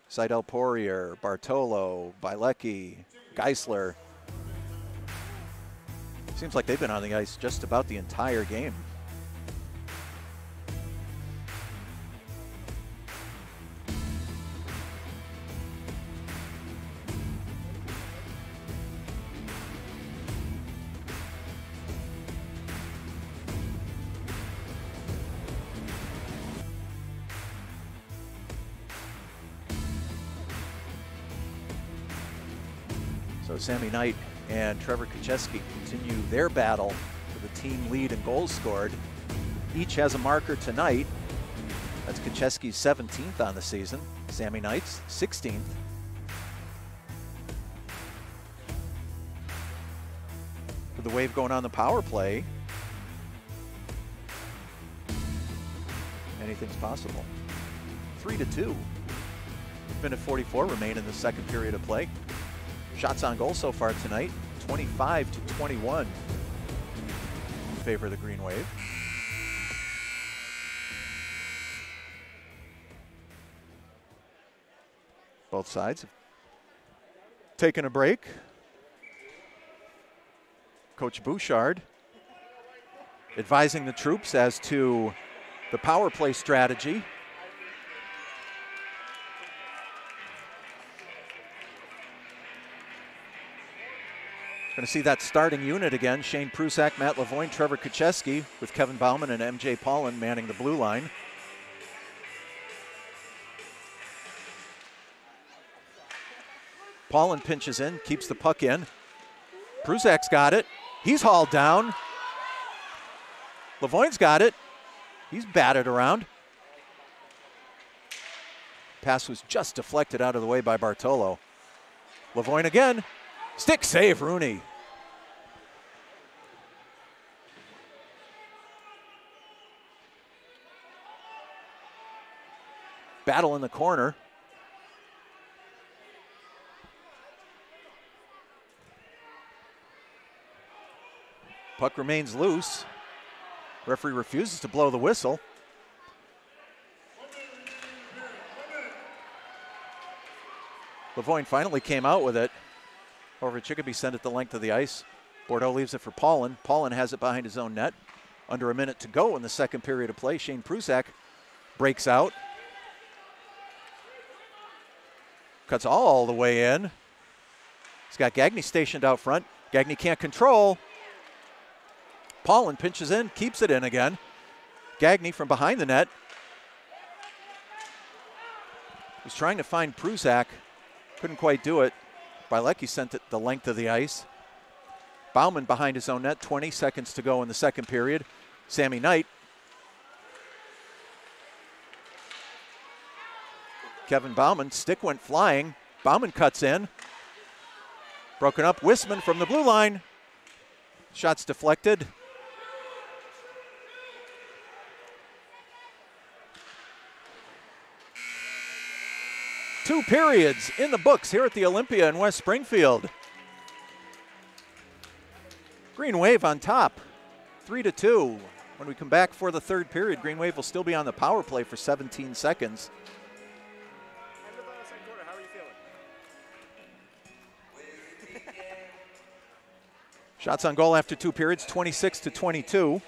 Seidel Poirier, Bartolo, Bilecki, Geisler. Seems like they've been on the ice just about the entire game. Sammy Knight and Trevor Kacheski continue their battle for the team lead in goals scored. Each has a marker tonight. That's Kacheski's 17th on the season. Sammy Knight's 16th. With the wave going on the power play, anything's possible. Three to two. Minute 44 remain in the second period of play. Shots on goal so far tonight, 25 to 21 in favor of the Green Wave. Both sides have taken a break. Coach Bouchard advising the troops as to the power play strategy. Going to see that starting unit again. Shane Prusak, Matt Lavoine, Trevor Kacheski with Kevin Bauman and MJ Paulin manning the blue line. Paulin pinches in, keeps the puck in. Prusak's got it. He's hauled down. Lavoine's got it. He's batted around. Pass was just deflected out of the way by Bartolo. Lavoine again. Stick save, Rooney. Battle in the corner. Puck remains loose. Referee refuses to blow the whistle. Lavoine finally came out with it. However, Chicopee sent it the length of the ice. Bordeaux leaves it for Paulin. Paulin has it behind his own net. Under a minute to go in the second period of play. Shane Prusak breaks out. Cuts all the way in. He's got Gagne stationed out front. Gagne can't control. Paulin pinches in, keeps it in again. Gagne from behind the net. He's trying to find Prusak. Couldn't quite do it. Bilecki sent it the length of the ice. Bauman behind his own net, 20 seconds to go in the second period. Sammy Knight. Kevin Bauman, stick went flying. Bauman cuts in. Broken up, Wisman from the blue line. Shots deflected. Two periods in the books here at the Olympia in West Springfield. Green Wave on top, three to two. When we come back for the third period, Green Wave will still be on the power play for 17 seconds. Shots on goal after two periods, 26 to 22.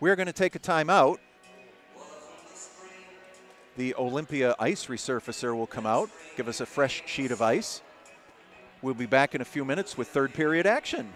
We're going to take a timeout. The Olympia ice resurfacer will come out, give us a fresh sheet of ice. We'll be back in a few minutes with third period action.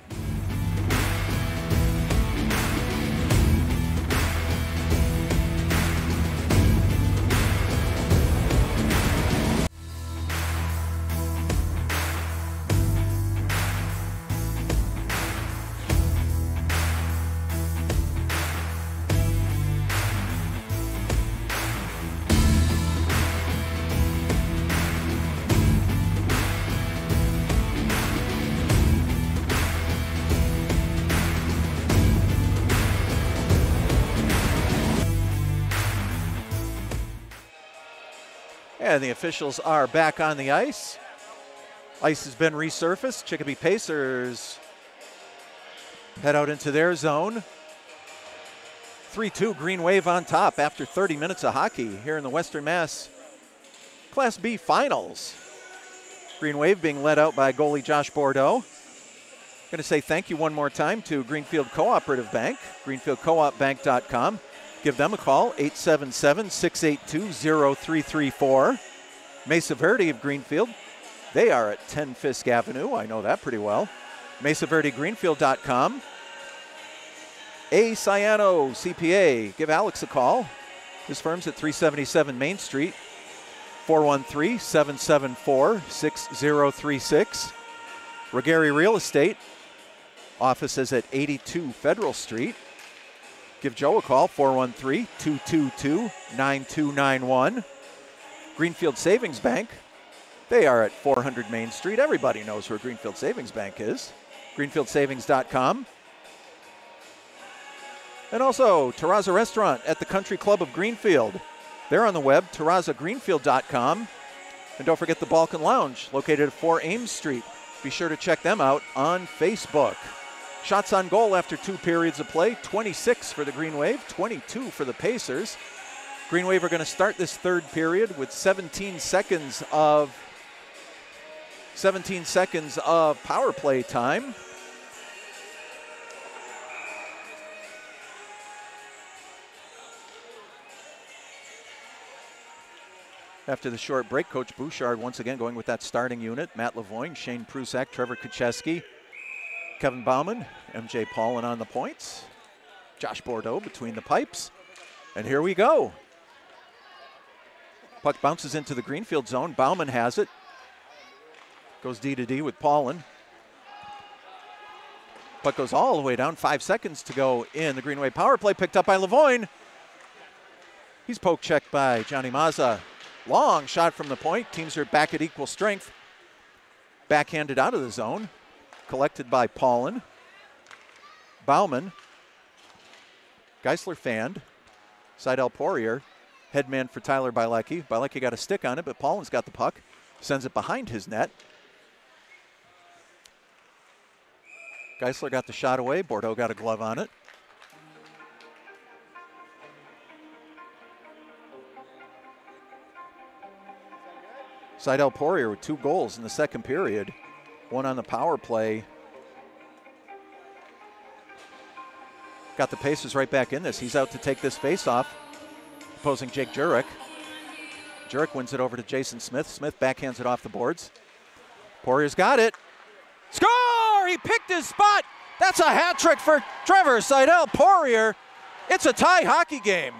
And the officials are back on the ice. Ice has been resurfaced. Chicopee Pacers head out into their zone. 3 2 Green Wave on top after 30 minutes of hockey here in the Western Mass Class B Finals. Green Wave being led out by goalie Josh Bordeaux. Going to say thank you one more time to Greenfield Cooperative Bank, greenfieldcoopbank.com. Give them a call, 877 682 0334. Mesa Verde of Greenfield, they are at 10 Fisk Avenue. I know that pretty well. MesaVerdeGreenfield.com. A Ciano CPA, give Alex a call, His firm's at 377 Main Street, 413 774 6036. Regary Real Estate, office is at 82 Federal Street. Give Joe a call, 413 222 9291. Greenfield Savings Bank, they are at 400 Main Street. Everybody knows where Greenfield Savings Bank is. GreenfieldSavings.com. And also, Terraza Restaurant at the Country Club of Greenfield. They're on the web, terrazagreenfield.com. And don't forget the Balkan Lounge, located at 4 Ames Street. Be sure to check them out on Facebook. Shots on goal after two periods of play 26 for the Green Wave, 22 for the Pacers. Green Wave are going to start this third period with 17 seconds of 17 seconds of power play time. After the short break, Coach Bouchard once again going with that starting unit. Matt Lavoine, Shane Prusak, Trevor Kacheski, Kevin Bauman, MJ Paulin on the points. Josh Bordeaux between the pipes. And here we go. Puck bounces into the Greenfield zone. Bauman has it. Goes D to D with Paulin. Puck goes all the way down. Five seconds to go in the Green Wave power play. Picked up by Lavoine. He's poke checked by Johnny Mazza. Long shot from the point. Teams are back at equal strength. Backhanded out of the zone. Collected by Paulin. Bauman. Geisler fanned. Seidel Poirier. Headman for Tyler Bilecki. Bilecki got a stick on it, but Paulin's got the puck. Sends it behind his net. Geisler got the shot away. Bordeaux got a glove on it. Seidel Poirier with two goals in the second period, one on the power play. Got the Pacers right back in this. He's out to take this face off, opposing Jake Jurek. Jurek wins it over to Jason Smith. Smith backhands it off the boards. Poirier's got it. Score! He picked his spot. That's a hat trick for Trevor Seidel Poirier. It's a tie hockey game.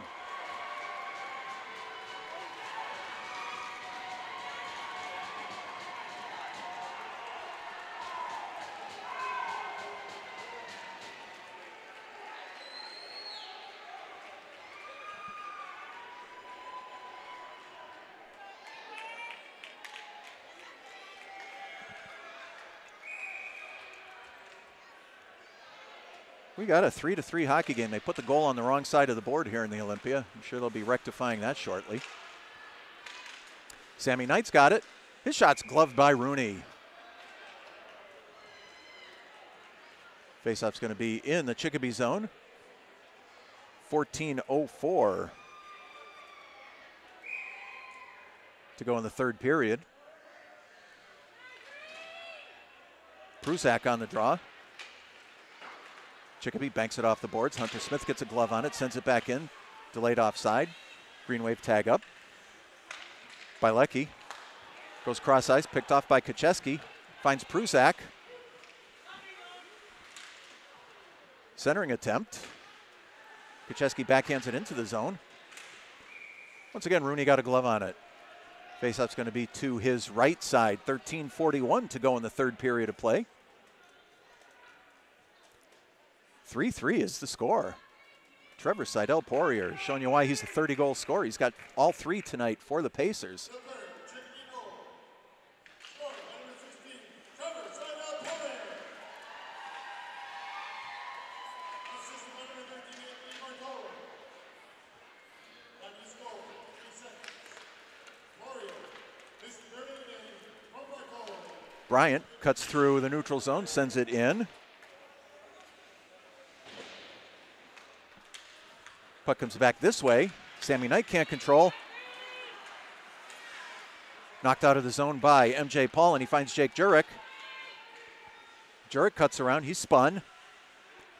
We got a three to three hockey game. They put the goal on the wrong side of the board here in the Olympia. I'm sure they'll be rectifying that shortly. Sammy Knight's got it. His shot's gloved by Rooney. Faceoff's going to be in the Chicopee zone. 14.04 to go in the third period. Prusak on the draw. Chicopee banks it off the boards. Hunter Smith gets a glove on it, sends it back in. Delayed offside. Green wave tag up. Bilecki. goes cross ice, picked off by Kacheski. Finds Prusak. Centering attempt. Kacheski backhands it into the zone. Once again, Rooney got a glove on it. Faceoff's going to be to his right side. 13:41 to go in the third period of play. 3 3 is the score. Trevor Seidel Poirier showing you why he's a 30 goal scorer. He's got all three tonight for the Pacers. Bryant cuts through the neutral zone, sends it in. Puck comes back this way. Sammy Knight can't control. Knocked out of the zone by MJ Paulin, he finds Jake Jurek. Jurek cuts around. He's spun.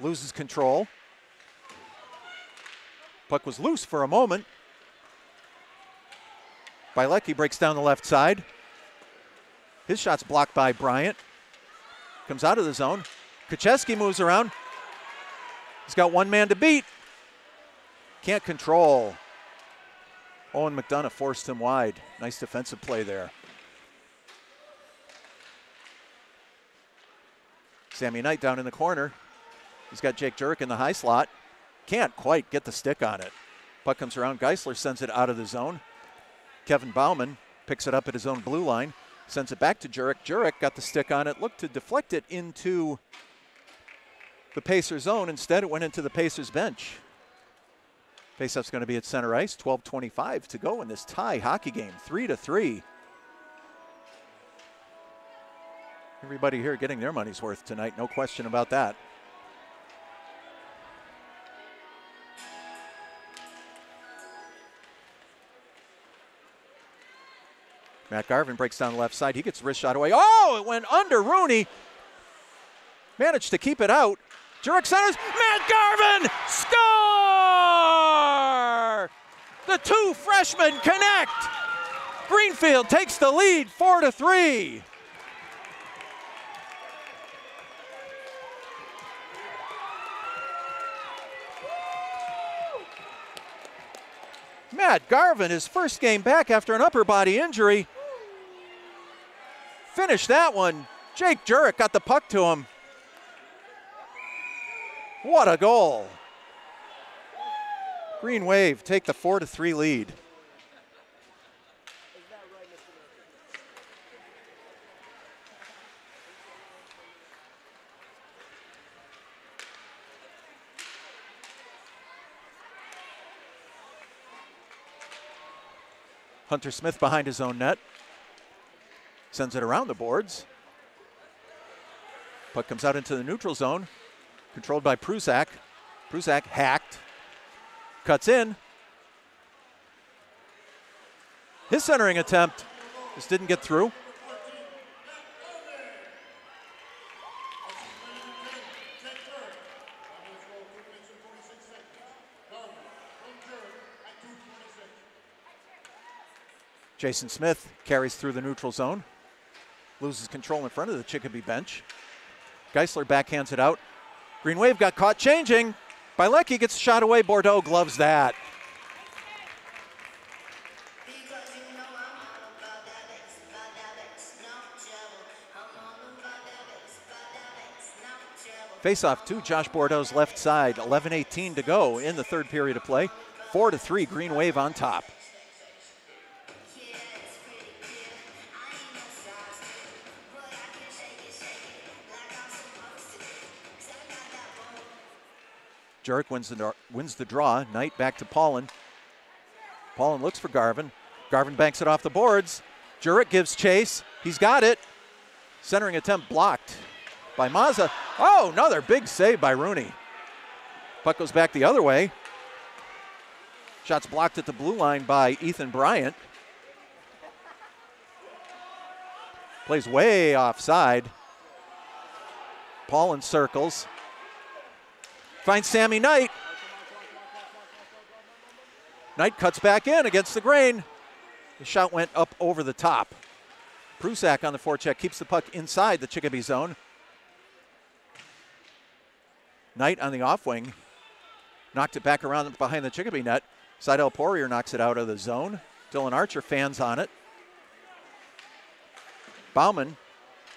Loses control. Puck was loose for a moment. Bilecki breaks down the left side. His shot's blocked by Bryant. Comes out of the zone. Kacheski moves around. He's got one man to beat. Can't control. Owen McDonough forced him wide. Nice defensive play there. Sammy Knight down in the corner. He's got Jake Jurek in the high slot. Can't quite get the stick on it. Puck comes around. Geisler sends it out of the zone. Kevin Bauman picks it up at his own blue line, sends it back to Jurek. Jurek got the stick on it, looked to deflect it into the Pacers zone. Instead, it went into the Pacers bench. Faceoff's going to be at center ice. 12:25 to go in this tie hockey game, three to three. Everybody here getting their money's worth tonight, no question about that. Matt Garvin breaks down the left side. He gets wrist shot away. Oh, it went under Rooney. Managed to keep it out. Jurek centers. Matt Garvin score! The two freshmen connect. Greenfield takes the lead, four to three. Matt Garvin, his first game back after an upper body injury. Finished that one. Jake Jurek got the puck to him. What a goal. Green Wave take the 4 to 3 lead. Hunter Smith behind his own net. Sends it around the boards. Puck comes out into the neutral zone. Controlled by Prusak. Prusak hacked. Cuts in. His centering attempt just didn't get through. Jason Smith carries through the neutral zone. Loses control in front of the Chicopee bench. Geisler backhands it out. Green Wave got caught changing. Bilecki gets shot away. Bordeaux gloves that. Face off to Josh Bordeaux's left side. 11 18 to go in the third period of play. 4 to 3, Green Wave on top. Jurek wins the, wins the draw. Knight back to Paulin. Paulin looks for Garvin. Garvin banks it off the boards. Jurek gives chase. He's got it. Centering attempt blocked by Mazza. Oh, another big save by Rooney. Puck goes back the other way. Shots blocked at the blue line by Ethan Bryant. Plays way offside. Paulin circles. Finds Sammy Knight. Knight cuts back in against the grain. The shot went up over the top. Prusak on the forecheck keeps the puck inside the Chicopee zone. Knight on the off wing knocked it back around behind the Chicopee net. Seidel Poirier knocks it out of the zone. Dylan Archer fans on it. Bauman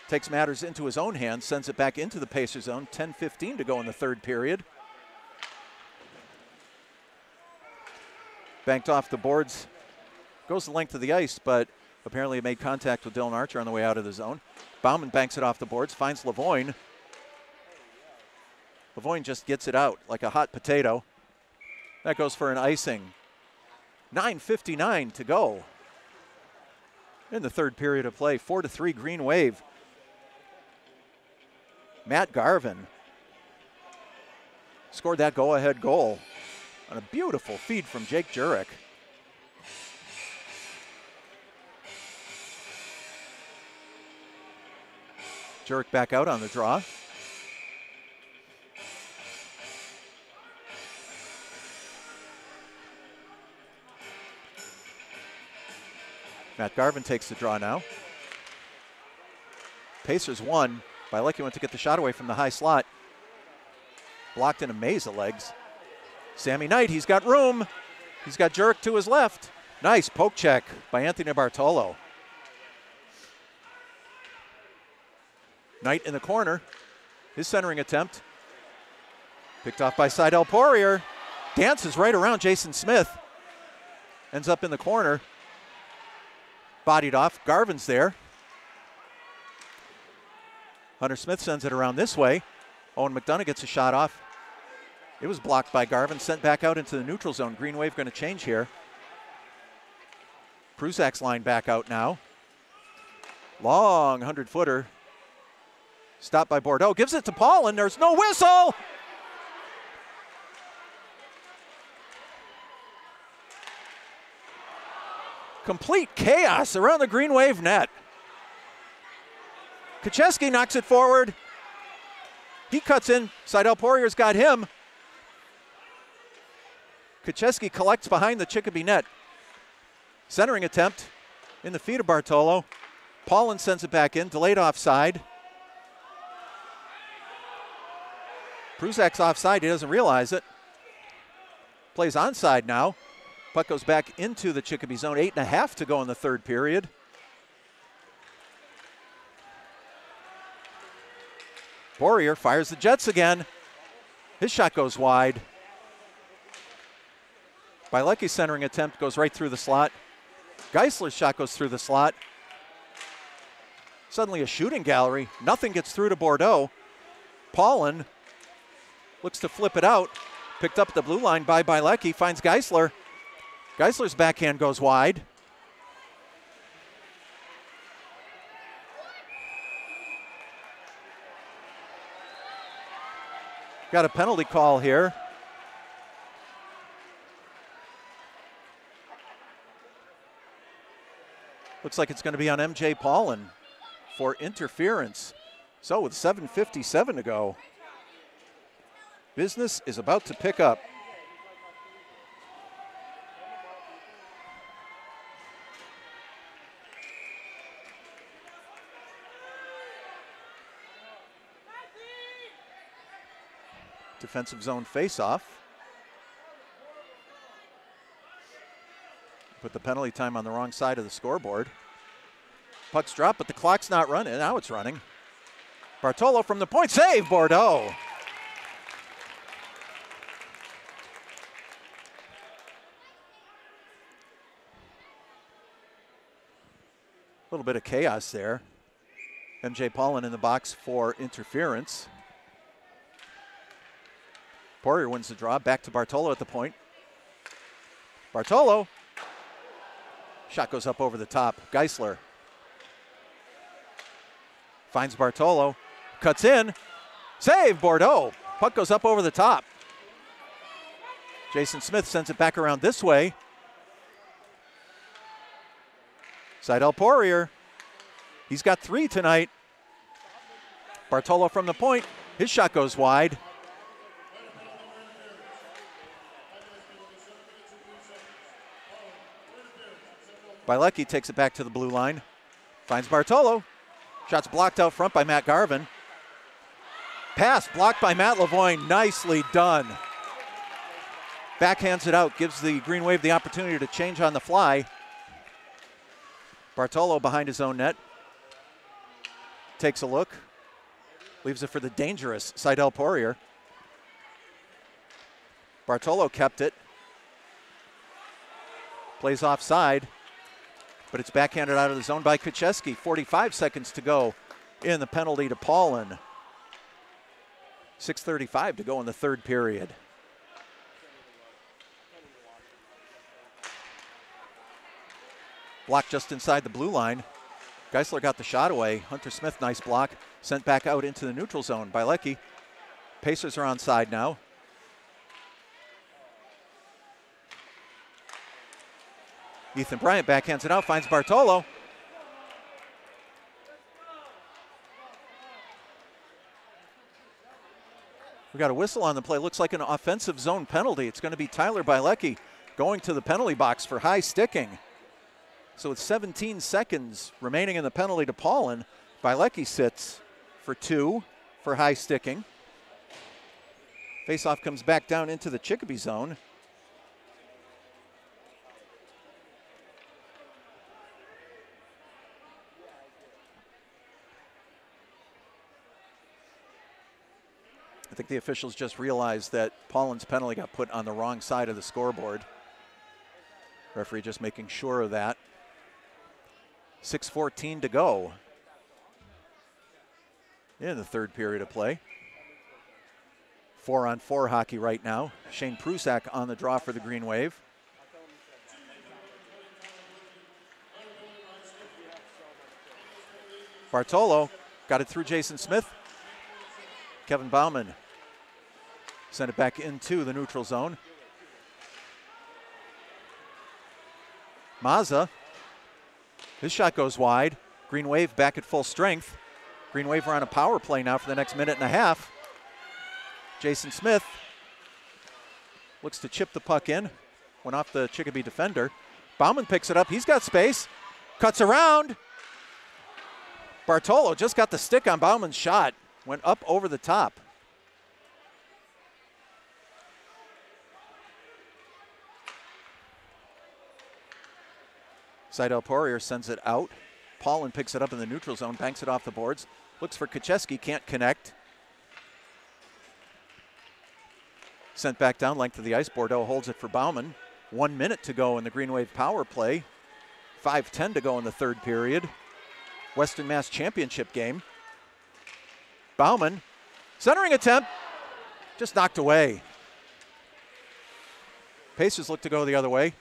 takes matters into his own hands, sends it back into the Pacer zone. 10 15 to go in the third period. Banked off the boards, goes the length of the ice, but apparently made contact with Dylan Archer on the way out of the zone. Bauman banks it off the boards, finds Lavoine. Lavoine just gets it out like a hot potato. That goes for an icing. 9.59 to go in the third period of play. 4 to 3 Green Wave. Matt Garvin scored that go ahead goal on a beautiful feed from Jake Jurek. Jurek back out on the draw. Matt Garvin takes the draw now. Pacers won. Bilecki went to get the shot away from the high slot. Blocked in a maze of legs. Sammy Knight, he's got room. He's got Jurek to his left. Nice poke check by Anthony Bartolo. Knight in the corner. His centering attempt. Picked off by Seidel Poirier. Dances right around Jason Smith. Ends up in the corner. Bodied off. Garvin's there. Hunter Smith sends it around this way. Owen McDonough gets a shot off. It was blocked by Garvin, sent back out into the neutral zone. Green Wave going to change here. Prusak's line back out now. Long 100 footer. Stopped by Bordeaux. Gives it to Paul, and there's no whistle. Complete chaos around the Green Wave net. Kacheski knocks it forward. He cuts in. Seidel Poirier's got him. Kacheski collects behind the Chicopee net. Centering attempt in the feet of Bartolo. Paulin sends it back in, delayed offside. Prusak's offside, he doesn't realize it. Plays onside now. Puck goes back into the Chicopee zone. Eight and a half to go in the third period. Poirier fires the Jets again. His shot goes wide. Bilecki's centering attempt goes right through the slot. Geisler's shot goes through the slot. Suddenly a shooting gallery. Nothing gets through to Bordeaux. Paulin looks to flip it out. Picked up the blue line by Bilecki. Finds Geisler. Geisler's backhand goes wide. Got a penalty call here. Looks like it's going to be on MJ Paulin for interference. So with 7.57 to go, business is about to pick up. Defensive zone faceoff. Put the penalty time on the wrong side of the scoreboard. Puck's dropped, but the clock's not running. Now it's running. Bartolo from the point. Save, Bordeaux. A little bit of chaos there. MJ Paulin in the box for interference. Poirier wins the draw. Back to Bartolo at the point. Bartolo. Shot goes up over the top. Geisler finds Bartolo. Cuts in. Save Bordeaux. Puck goes up over the top. Jason Smith sends it back around this way. Seidel Poirier. He's got three tonight. Bartolo from the point. His shot goes wide. Bilecki takes it back to the blue line. Finds Bartolo. Shots blocked out front by Matt Garvin. Pass blocked by Matt Lavoine. Nicely done. Backhands it out, gives the Green Wave the opportunity to change on the fly. Bartolo behind his own net. Takes a look. Leaves it for the dangerous Seidel Poirier. Bartolo kept it. Plays offside but it's backhanded out of the zone by Kacheski. 45 seconds to go in the penalty to Paulin. 6.35 to go in the third period. Block just inside the blue line. Geisler got the shot away. Hunter Smith, nice block. Sent back out into the neutral zone by Lecky. Pacers are on side now. Ethan Bryant backhands it out, finds Bartolo. We got a whistle on the play. Looks like an offensive zone penalty. It's going to be Tyler Bilecki going to the penalty box for high sticking. So with 17 seconds remaining in the penalty to Paulin, Bilecki sits for two for high sticking. Faceoff comes back down into the Chicopee zone. I think the officials just realized that Paulin's penalty got put on the wrong side of the scoreboard. Referee just making sure of that. 6.14 to go in the third period of play. Four on four hockey right now. Shane Prusak on the draw for the Green Wave. Bartolo got it through Jason Smith. Kevin Bauman sent it back into the neutral zone. Mazza, his shot goes wide. Green Wave back at full strength. Green Wave are on a power play now for the next minute and a half. Jason Smith looks to chip the puck in. Went off the Chicopee defender. Bauman picks it up. He's got space. Cuts around. Bartolo just got the stick on Bauman's shot. Went up over the top. Seidel Poirier sends it out. Paulin picks it up in the neutral zone, banks it off the boards. Looks for Kacheski, can't connect. Sent back down, length of the ice. Bordeaux holds it for Bauman. One minute to go in the Green Wave power play. 5.10 to go in the third period. Western Mass Championship game. Bauman, centering attempt, just knocked away. Pacers look to go the other way.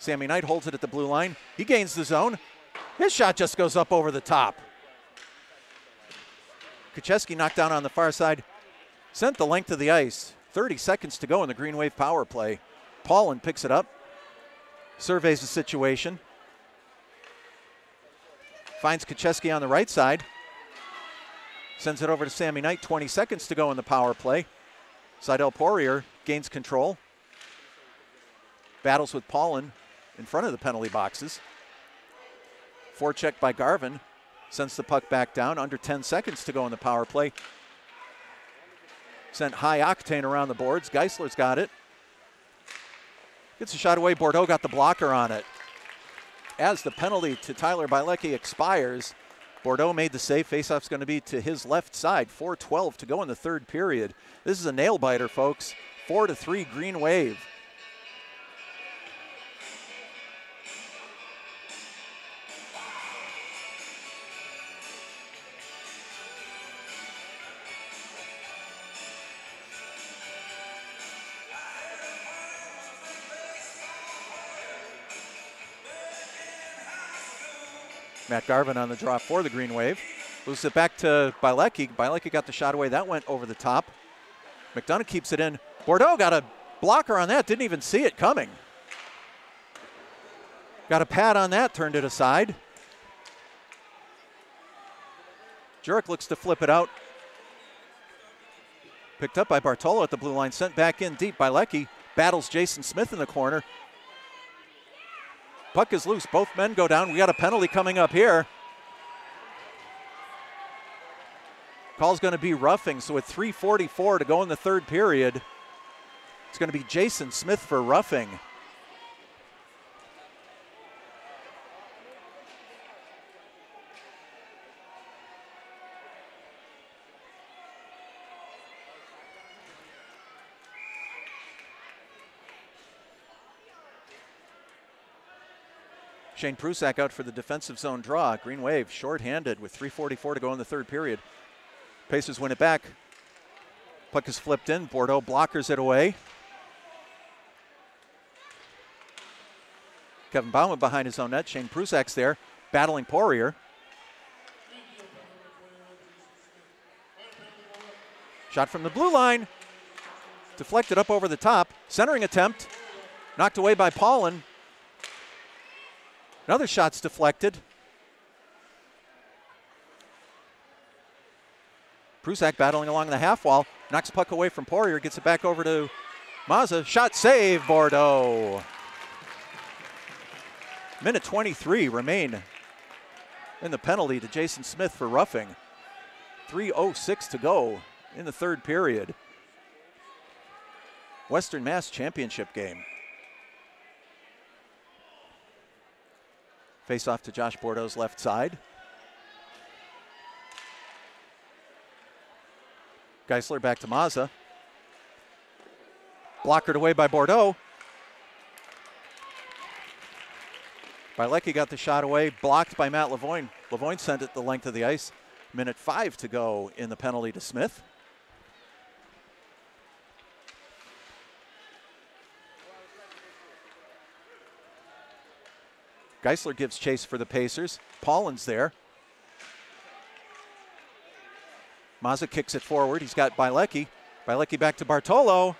Sammy Knight holds it at the blue line. He gains the zone. His shot just goes up over the top. Kacheski knocked down on the far side, sent the length of the ice. 30 seconds to go in the Green Wave power play. Paulin picks it up, surveys the situation, finds Kacheski on the right side, sends it over to Sammy Knight. 20 seconds to go in the power play. Seidel Poirier gains control, battles with Paulin in front of the penalty boxes. Forecheck by Garvin sends the puck back down. Under 10 seconds to go in the power play. Sent high octane around the boards. Geisler's got it. Gets a shot away. Bordeaux got the blocker on it. As the penalty to Tyler Bilecki expires, Bordeaux made the save. Faceoff's going to be to his left side. 4:12 to go in the third period. This is a nail biter, folks. Four to three, Green Wave. Matt Garvin on the draw for the Green Wave. Moves it back to Bilecki. Bilecki got the shot away. That went over the top. McDonough keeps it in. Bordeaux got a blocker on that. Didn't even see it coming. Got a pad on that. Turned it aside. Jurek looks to flip it out. Picked up by Bartolo at the blue line. Sent back in deep. Bilecki battles Jason Smith in the corner. Puck is loose. Both men go down. We got a penalty coming up here. Call's going to be roughing. So with 3:44 to go in the third period, it's going to be Jason Smith for roughing. Shane Prusak out for the defensive zone draw. Green Wave short-handed with 3.44 to go in the third period. Pacers win it back. Puck is flipped in. Bordeaux blockers it away. Kevin Bauman behind his own net. Shane Prusak's there, battling Poirier. Shot from the blue line. Deflected up over the top. Centering attempt. Knocked away by Paulin. Another shot's deflected. Prusak battling along the half wall, knocks puck away from Poirier, gets it back over to Mazza. Shot save, Bordeaux. Minute 23 remain in the penalty to Jason Smith for roughing. 3.06 to go in the third period. Western Mass Championship game. Face off to Josh Bordeaux's left side. Geisler back to Mazza. Blockered away by Bordeaux. Bilecki got the shot away, blocked by Matt Lavoine. Lavoine sent it the length of the ice. Minute five to go in the penalty to Smith. Geisler gives chase for the Pacers. Paulin's there. Mazza kicks it forward. He's got Bilecki. Bilecki back to Bartolo.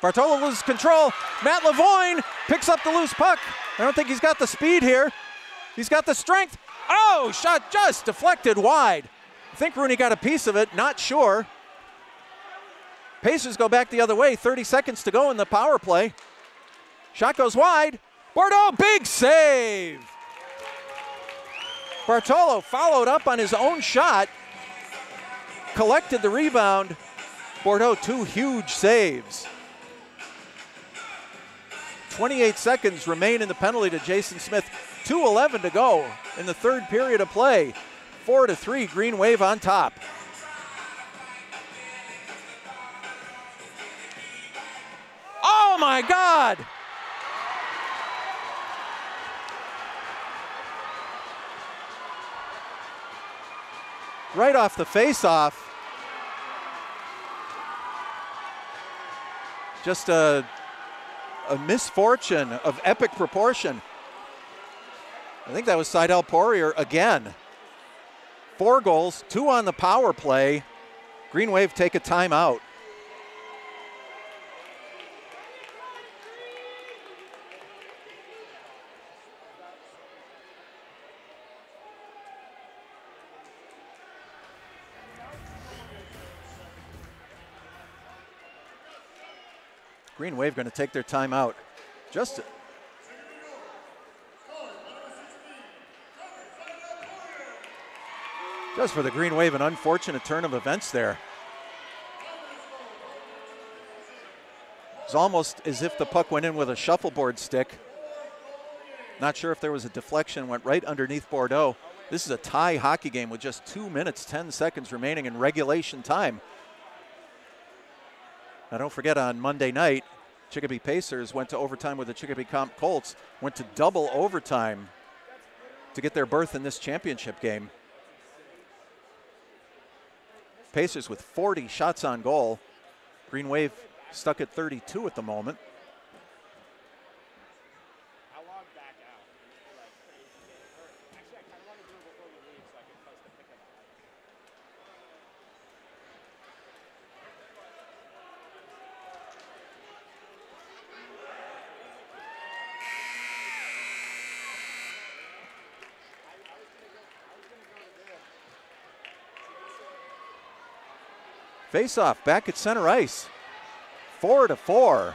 Bartolo loses control. Matt Lavoine picks up the loose puck. I don't think he's got the speed here. He's got the strength. Oh, shot just deflected wide. I think Rooney got a piece of it, not sure. Pacers go back the other way. 30 seconds to go in the power play. Shot goes wide. Bordeaux, big save. Bartolo followed up on his own shot, collected the rebound. Bordeaux, two huge saves. 28 seconds remain in the penalty to Jason Smith. 2.11 to go in the third period of play. 4 to 3, Green Wave on top. Oh my God! Right off the face-off. Just a, a misfortune of epic proportion. I think that was Seidel Poirier again. Four goals, two on the power play. Green Wave take a timeout. Green Wave going to take their timeout. Just Just for the Green Wave, an unfortunate turn of events there. It's almost as if the puck went in with a shuffleboard stick. Not sure if there was a deflection, went right underneath Bordeaux. This is a tie hockey game with just two minutes, 10 seconds remaining in regulation time. Now, don't forget on Monday night, Chicopee Pacers went to overtime with the Chicopee Comp Colts, went to double overtime to get their berth in this championship game. Pacers with 40 shots on goal. Green Wave stuck at 32 at the moment. Face off back at center ice. Four to four.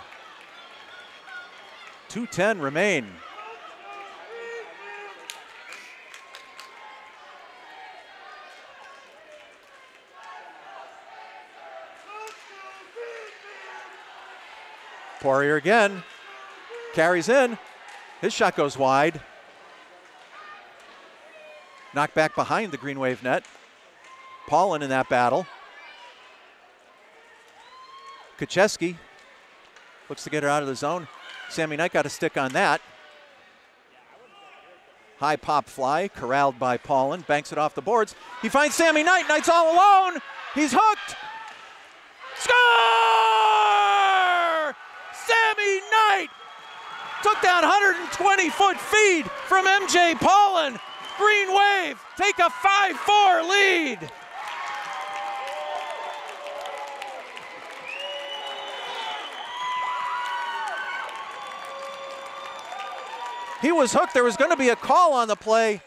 210 remain. Poirier again. Carries in. His shot goes wide. Knocked back behind the Green Wave net. Paulin in that battle. Kacheski looks to get her out of the zone. Sammy Knight got a stick on that. High pop fly, corralled by Paulin, banks it off the boards. He finds Sammy Knight. Knight's all alone. He's hooked. Score! Sammy Knight took that 120 foot feed from MJ Paulin. Green Wave take a 5 4 lead. He was hooked. There was going to be a call on the play.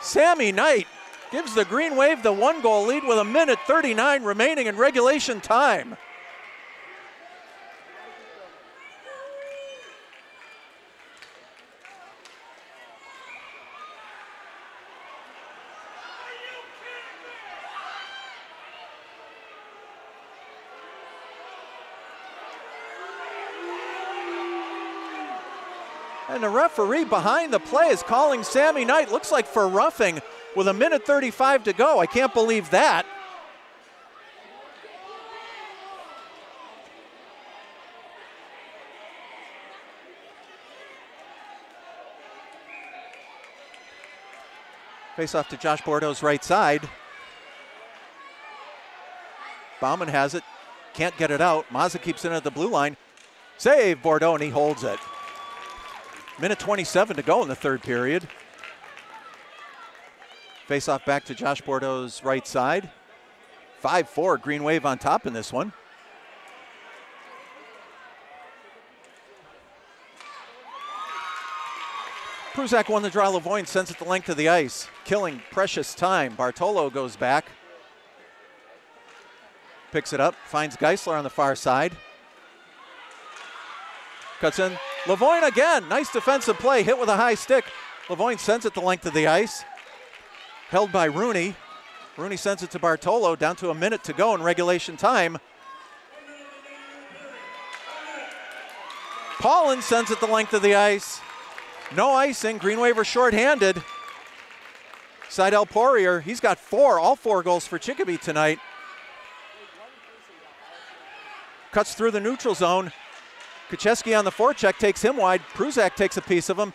Sammy Knight gives the Green Wave the one goal lead with a minute 39 remaining in regulation time. And the referee behind the play is calling Sammy Knight, looks like for roughing with a minute 35 to go. I can't believe that. Face off to Josh Bordeaux's right side. Bauman has it, can't get it out. Mazza keeps it at the blue line. Save Bordeaux, and he holds it. Minute 27 to go in the third period. Face off back to Josh Bordeaux's right side. 5 4, Green Wave on top in this one. Prusak won the draw. Lavoine sends it the length of the ice, killing precious time. Bartolo goes back. Picks it up, finds Geisler on the far side. Cuts in. Lavoine again. Nice defensive play. Hit with a high stick. Lavoine sends it the length of the ice. Held by Rooney. Rooney sends it to Bartolo. Down to a minute to go in regulation time. Paulin sends it the length of the ice. No icing. Green Wave are shorthanded. Seidel Poirier, he's got four, all four goals for Chicopee tonight. Cuts through the neutral zone. Kacheski on the forecheck takes him wide. Prusak takes a piece of him.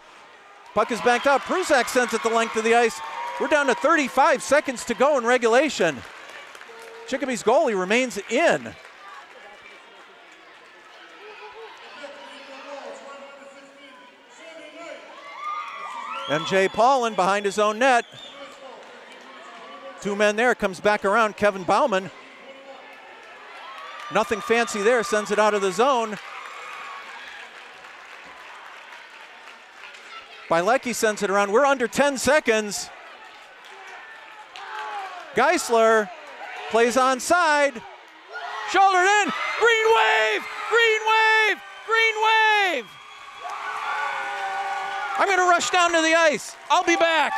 Puck is backed up. Prusak sends it the length of the ice. We're down to 35 seconds to go in regulation. Chicopee's goalie remains in. MJ Paulin behind his own net. Two men there, comes back around. Kevin Bauman. Nothing fancy there, sends it out of the zone. Bilecki sends it around. We're under 10 seconds. Geisler plays on side. Shouldered in. Green wave! Green wave! Green wave! I'm going to rush down to the ice. I'll be back.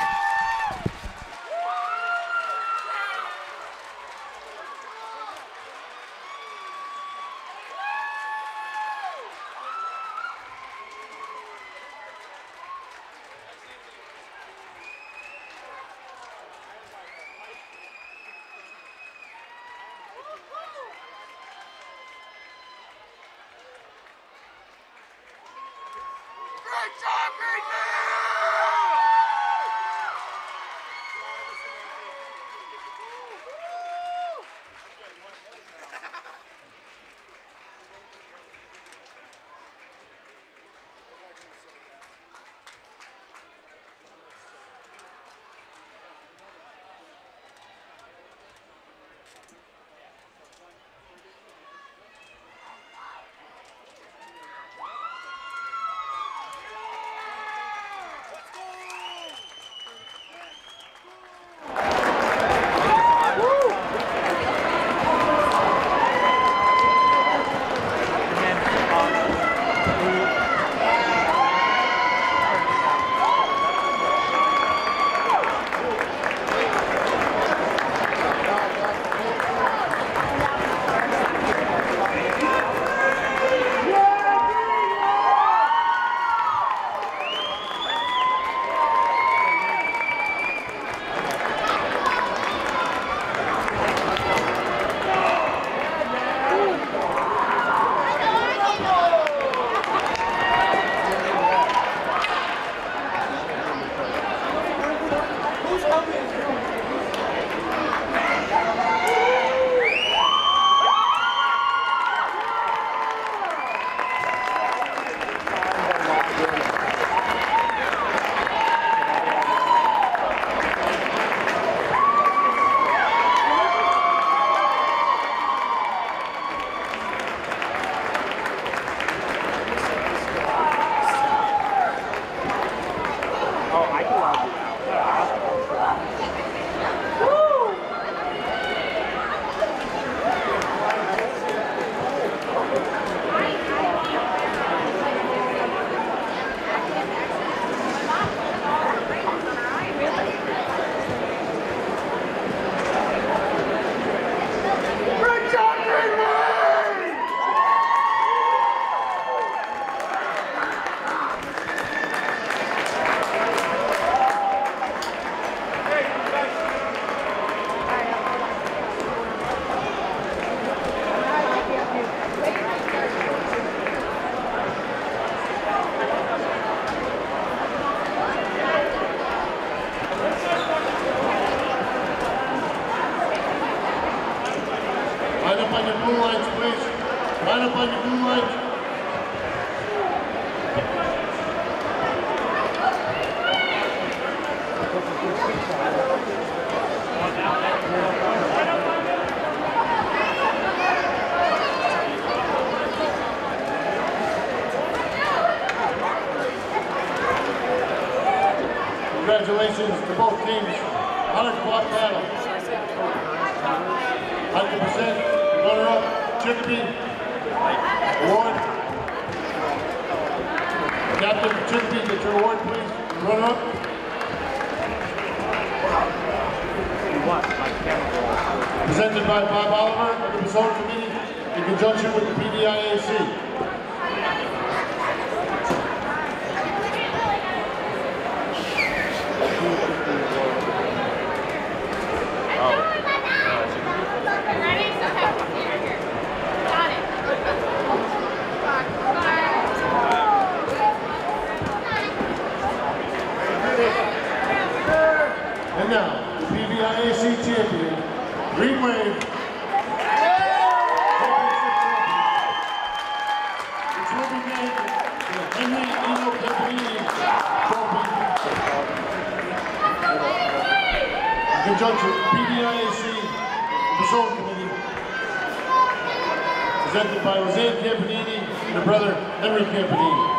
Presented by Roseanne Campanini and her brother Henry Campanini.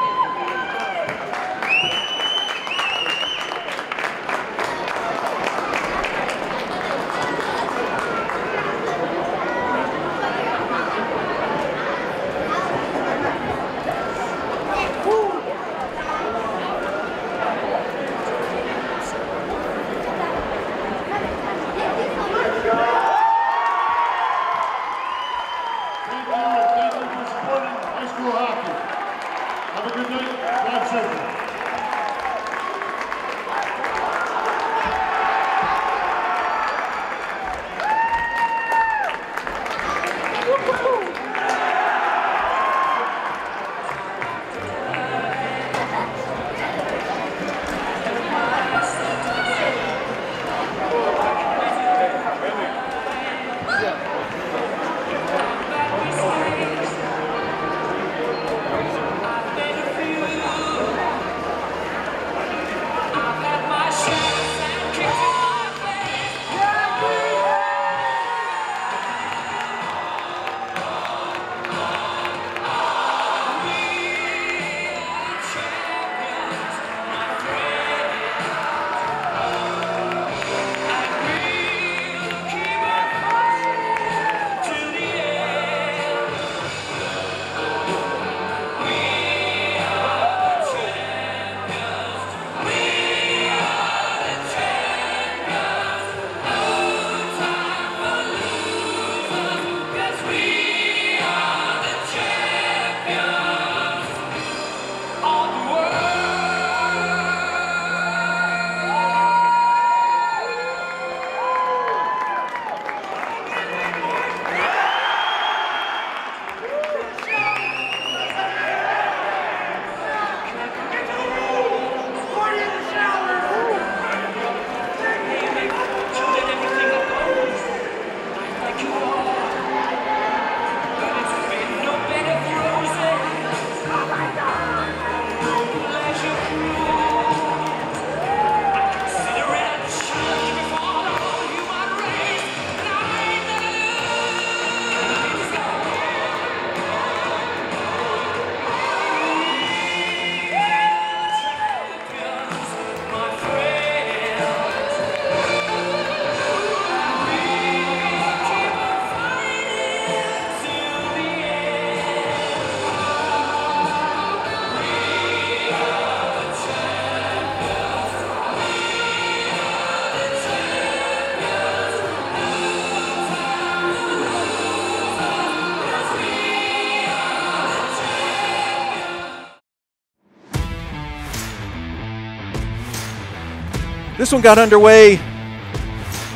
This one got underway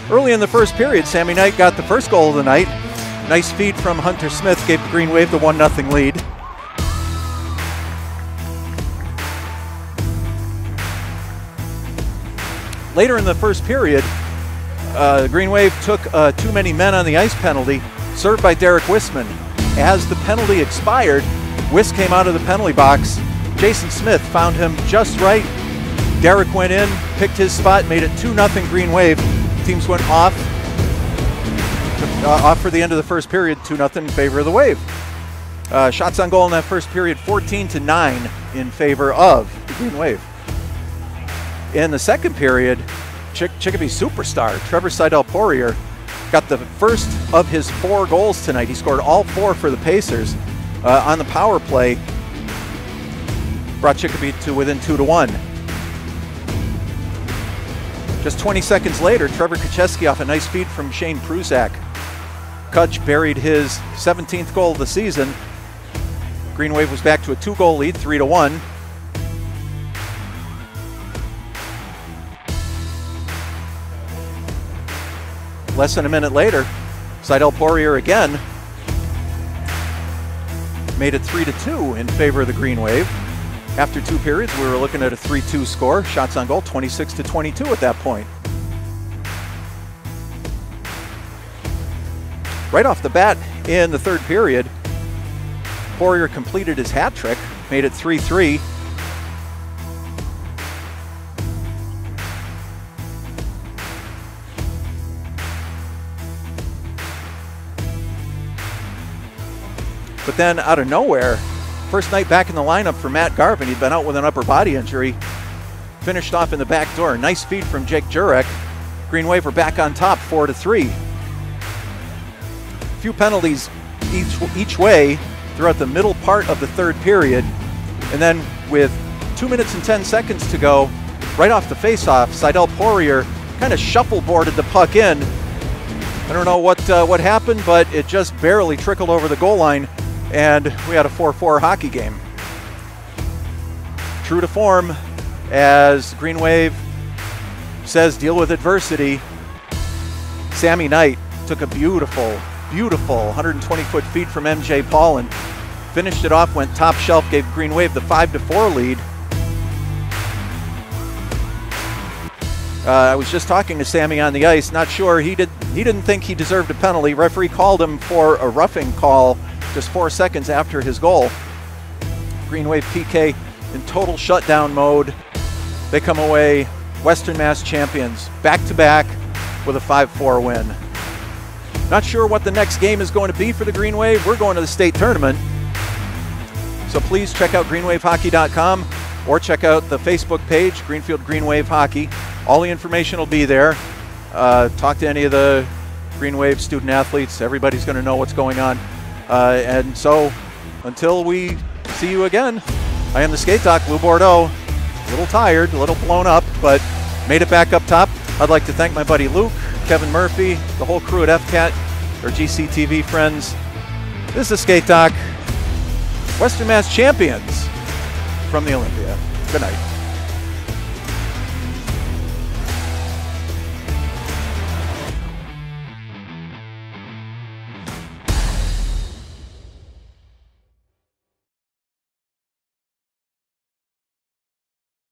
early in the first period. Sammy Knight got the first goal of the night. Nice feed from Hunter Smith gave the Green Wave the 1 0 lead. Later in the first period, uh, Green Wave took uh, too many men on the ice penalty served by Derek Wisman. As the penalty expired, Wis came out of the penalty box. Jason Smith found him just right. Derek went in, picked his spot, made it 2 0 Green Wave. Teams went off. Uh, off for the end of the first period, 2 0 in favor of the Wave. Uh, shots on goal in that first period, 14 to 9 in favor of the Green Wave. In the second period, Chick- Chicopee superstar Trevor Seidel Poirier got the first of his four goals tonight. He scored all four for the Pacers uh, on the power play. Brought Chicopee to within two to one. Just 20 seconds later, Trevor Kacheski off a nice feed from Shane Prusak. Kutch buried his 17th goal of the season. Green Wave was back to a two-goal lead, three to one. Less than a minute later, Seidel Poirier again made it 3 to 2 in favor of the Green Wave. After two periods, we were looking at a 3 2 score. Shots on goal 26 to 22 at that point. Right off the bat in the third period, Poirier completed his hat trick, made it 3 3. But then out of nowhere, first night back in the lineup for Matt Garvin. He'd been out with an upper body injury. Finished off in the back door. Nice feed from Jake Jurek. Green Wave are back on top, four to three. A Few penalties each each way throughout the middle part of the third period, and then with two minutes and ten seconds to go, right off the face-off, Seidel Poirier kind of shuffleboarded the puck in. I don't know what uh, what happened, but it just barely trickled over the goal line and we had a 4-4 hockey game. True to form, as Green Wave says, deal with adversity. Sammy Knight took a beautiful, beautiful 120-foot feed from MJ Paulin finished it off. Went top shelf, gave Green Wave the five to four lead. Uh, I was just talking to Sammy on the ice. Not sure he did. He didn't think he deserved a penalty. Referee called him for a roughing call just four seconds after his goal. Green Wave PK in total shutdown mode. They come away Western Mass champions back to back with a 5 4 win. Not sure what the next game is going to be for the Green Wave. We're going to the state tournament. So please check out greenwavehockey.com or check out the Facebook page, Greenfield Green Wave Hockey. All the information will be there. Uh, talk to any of the Green Wave student athletes. Everybody's going to know what's going on. Uh, and so until we see you again, I am the skate doc, Lou Bordeaux. A little tired, a little blown up, but made it back up top. I'd like to thank my buddy Luke, Kevin Murphy, the whole crew at FCAT, our GCTV friends. This is Skate Doc, Western Mass champions from the Olympia. Good night.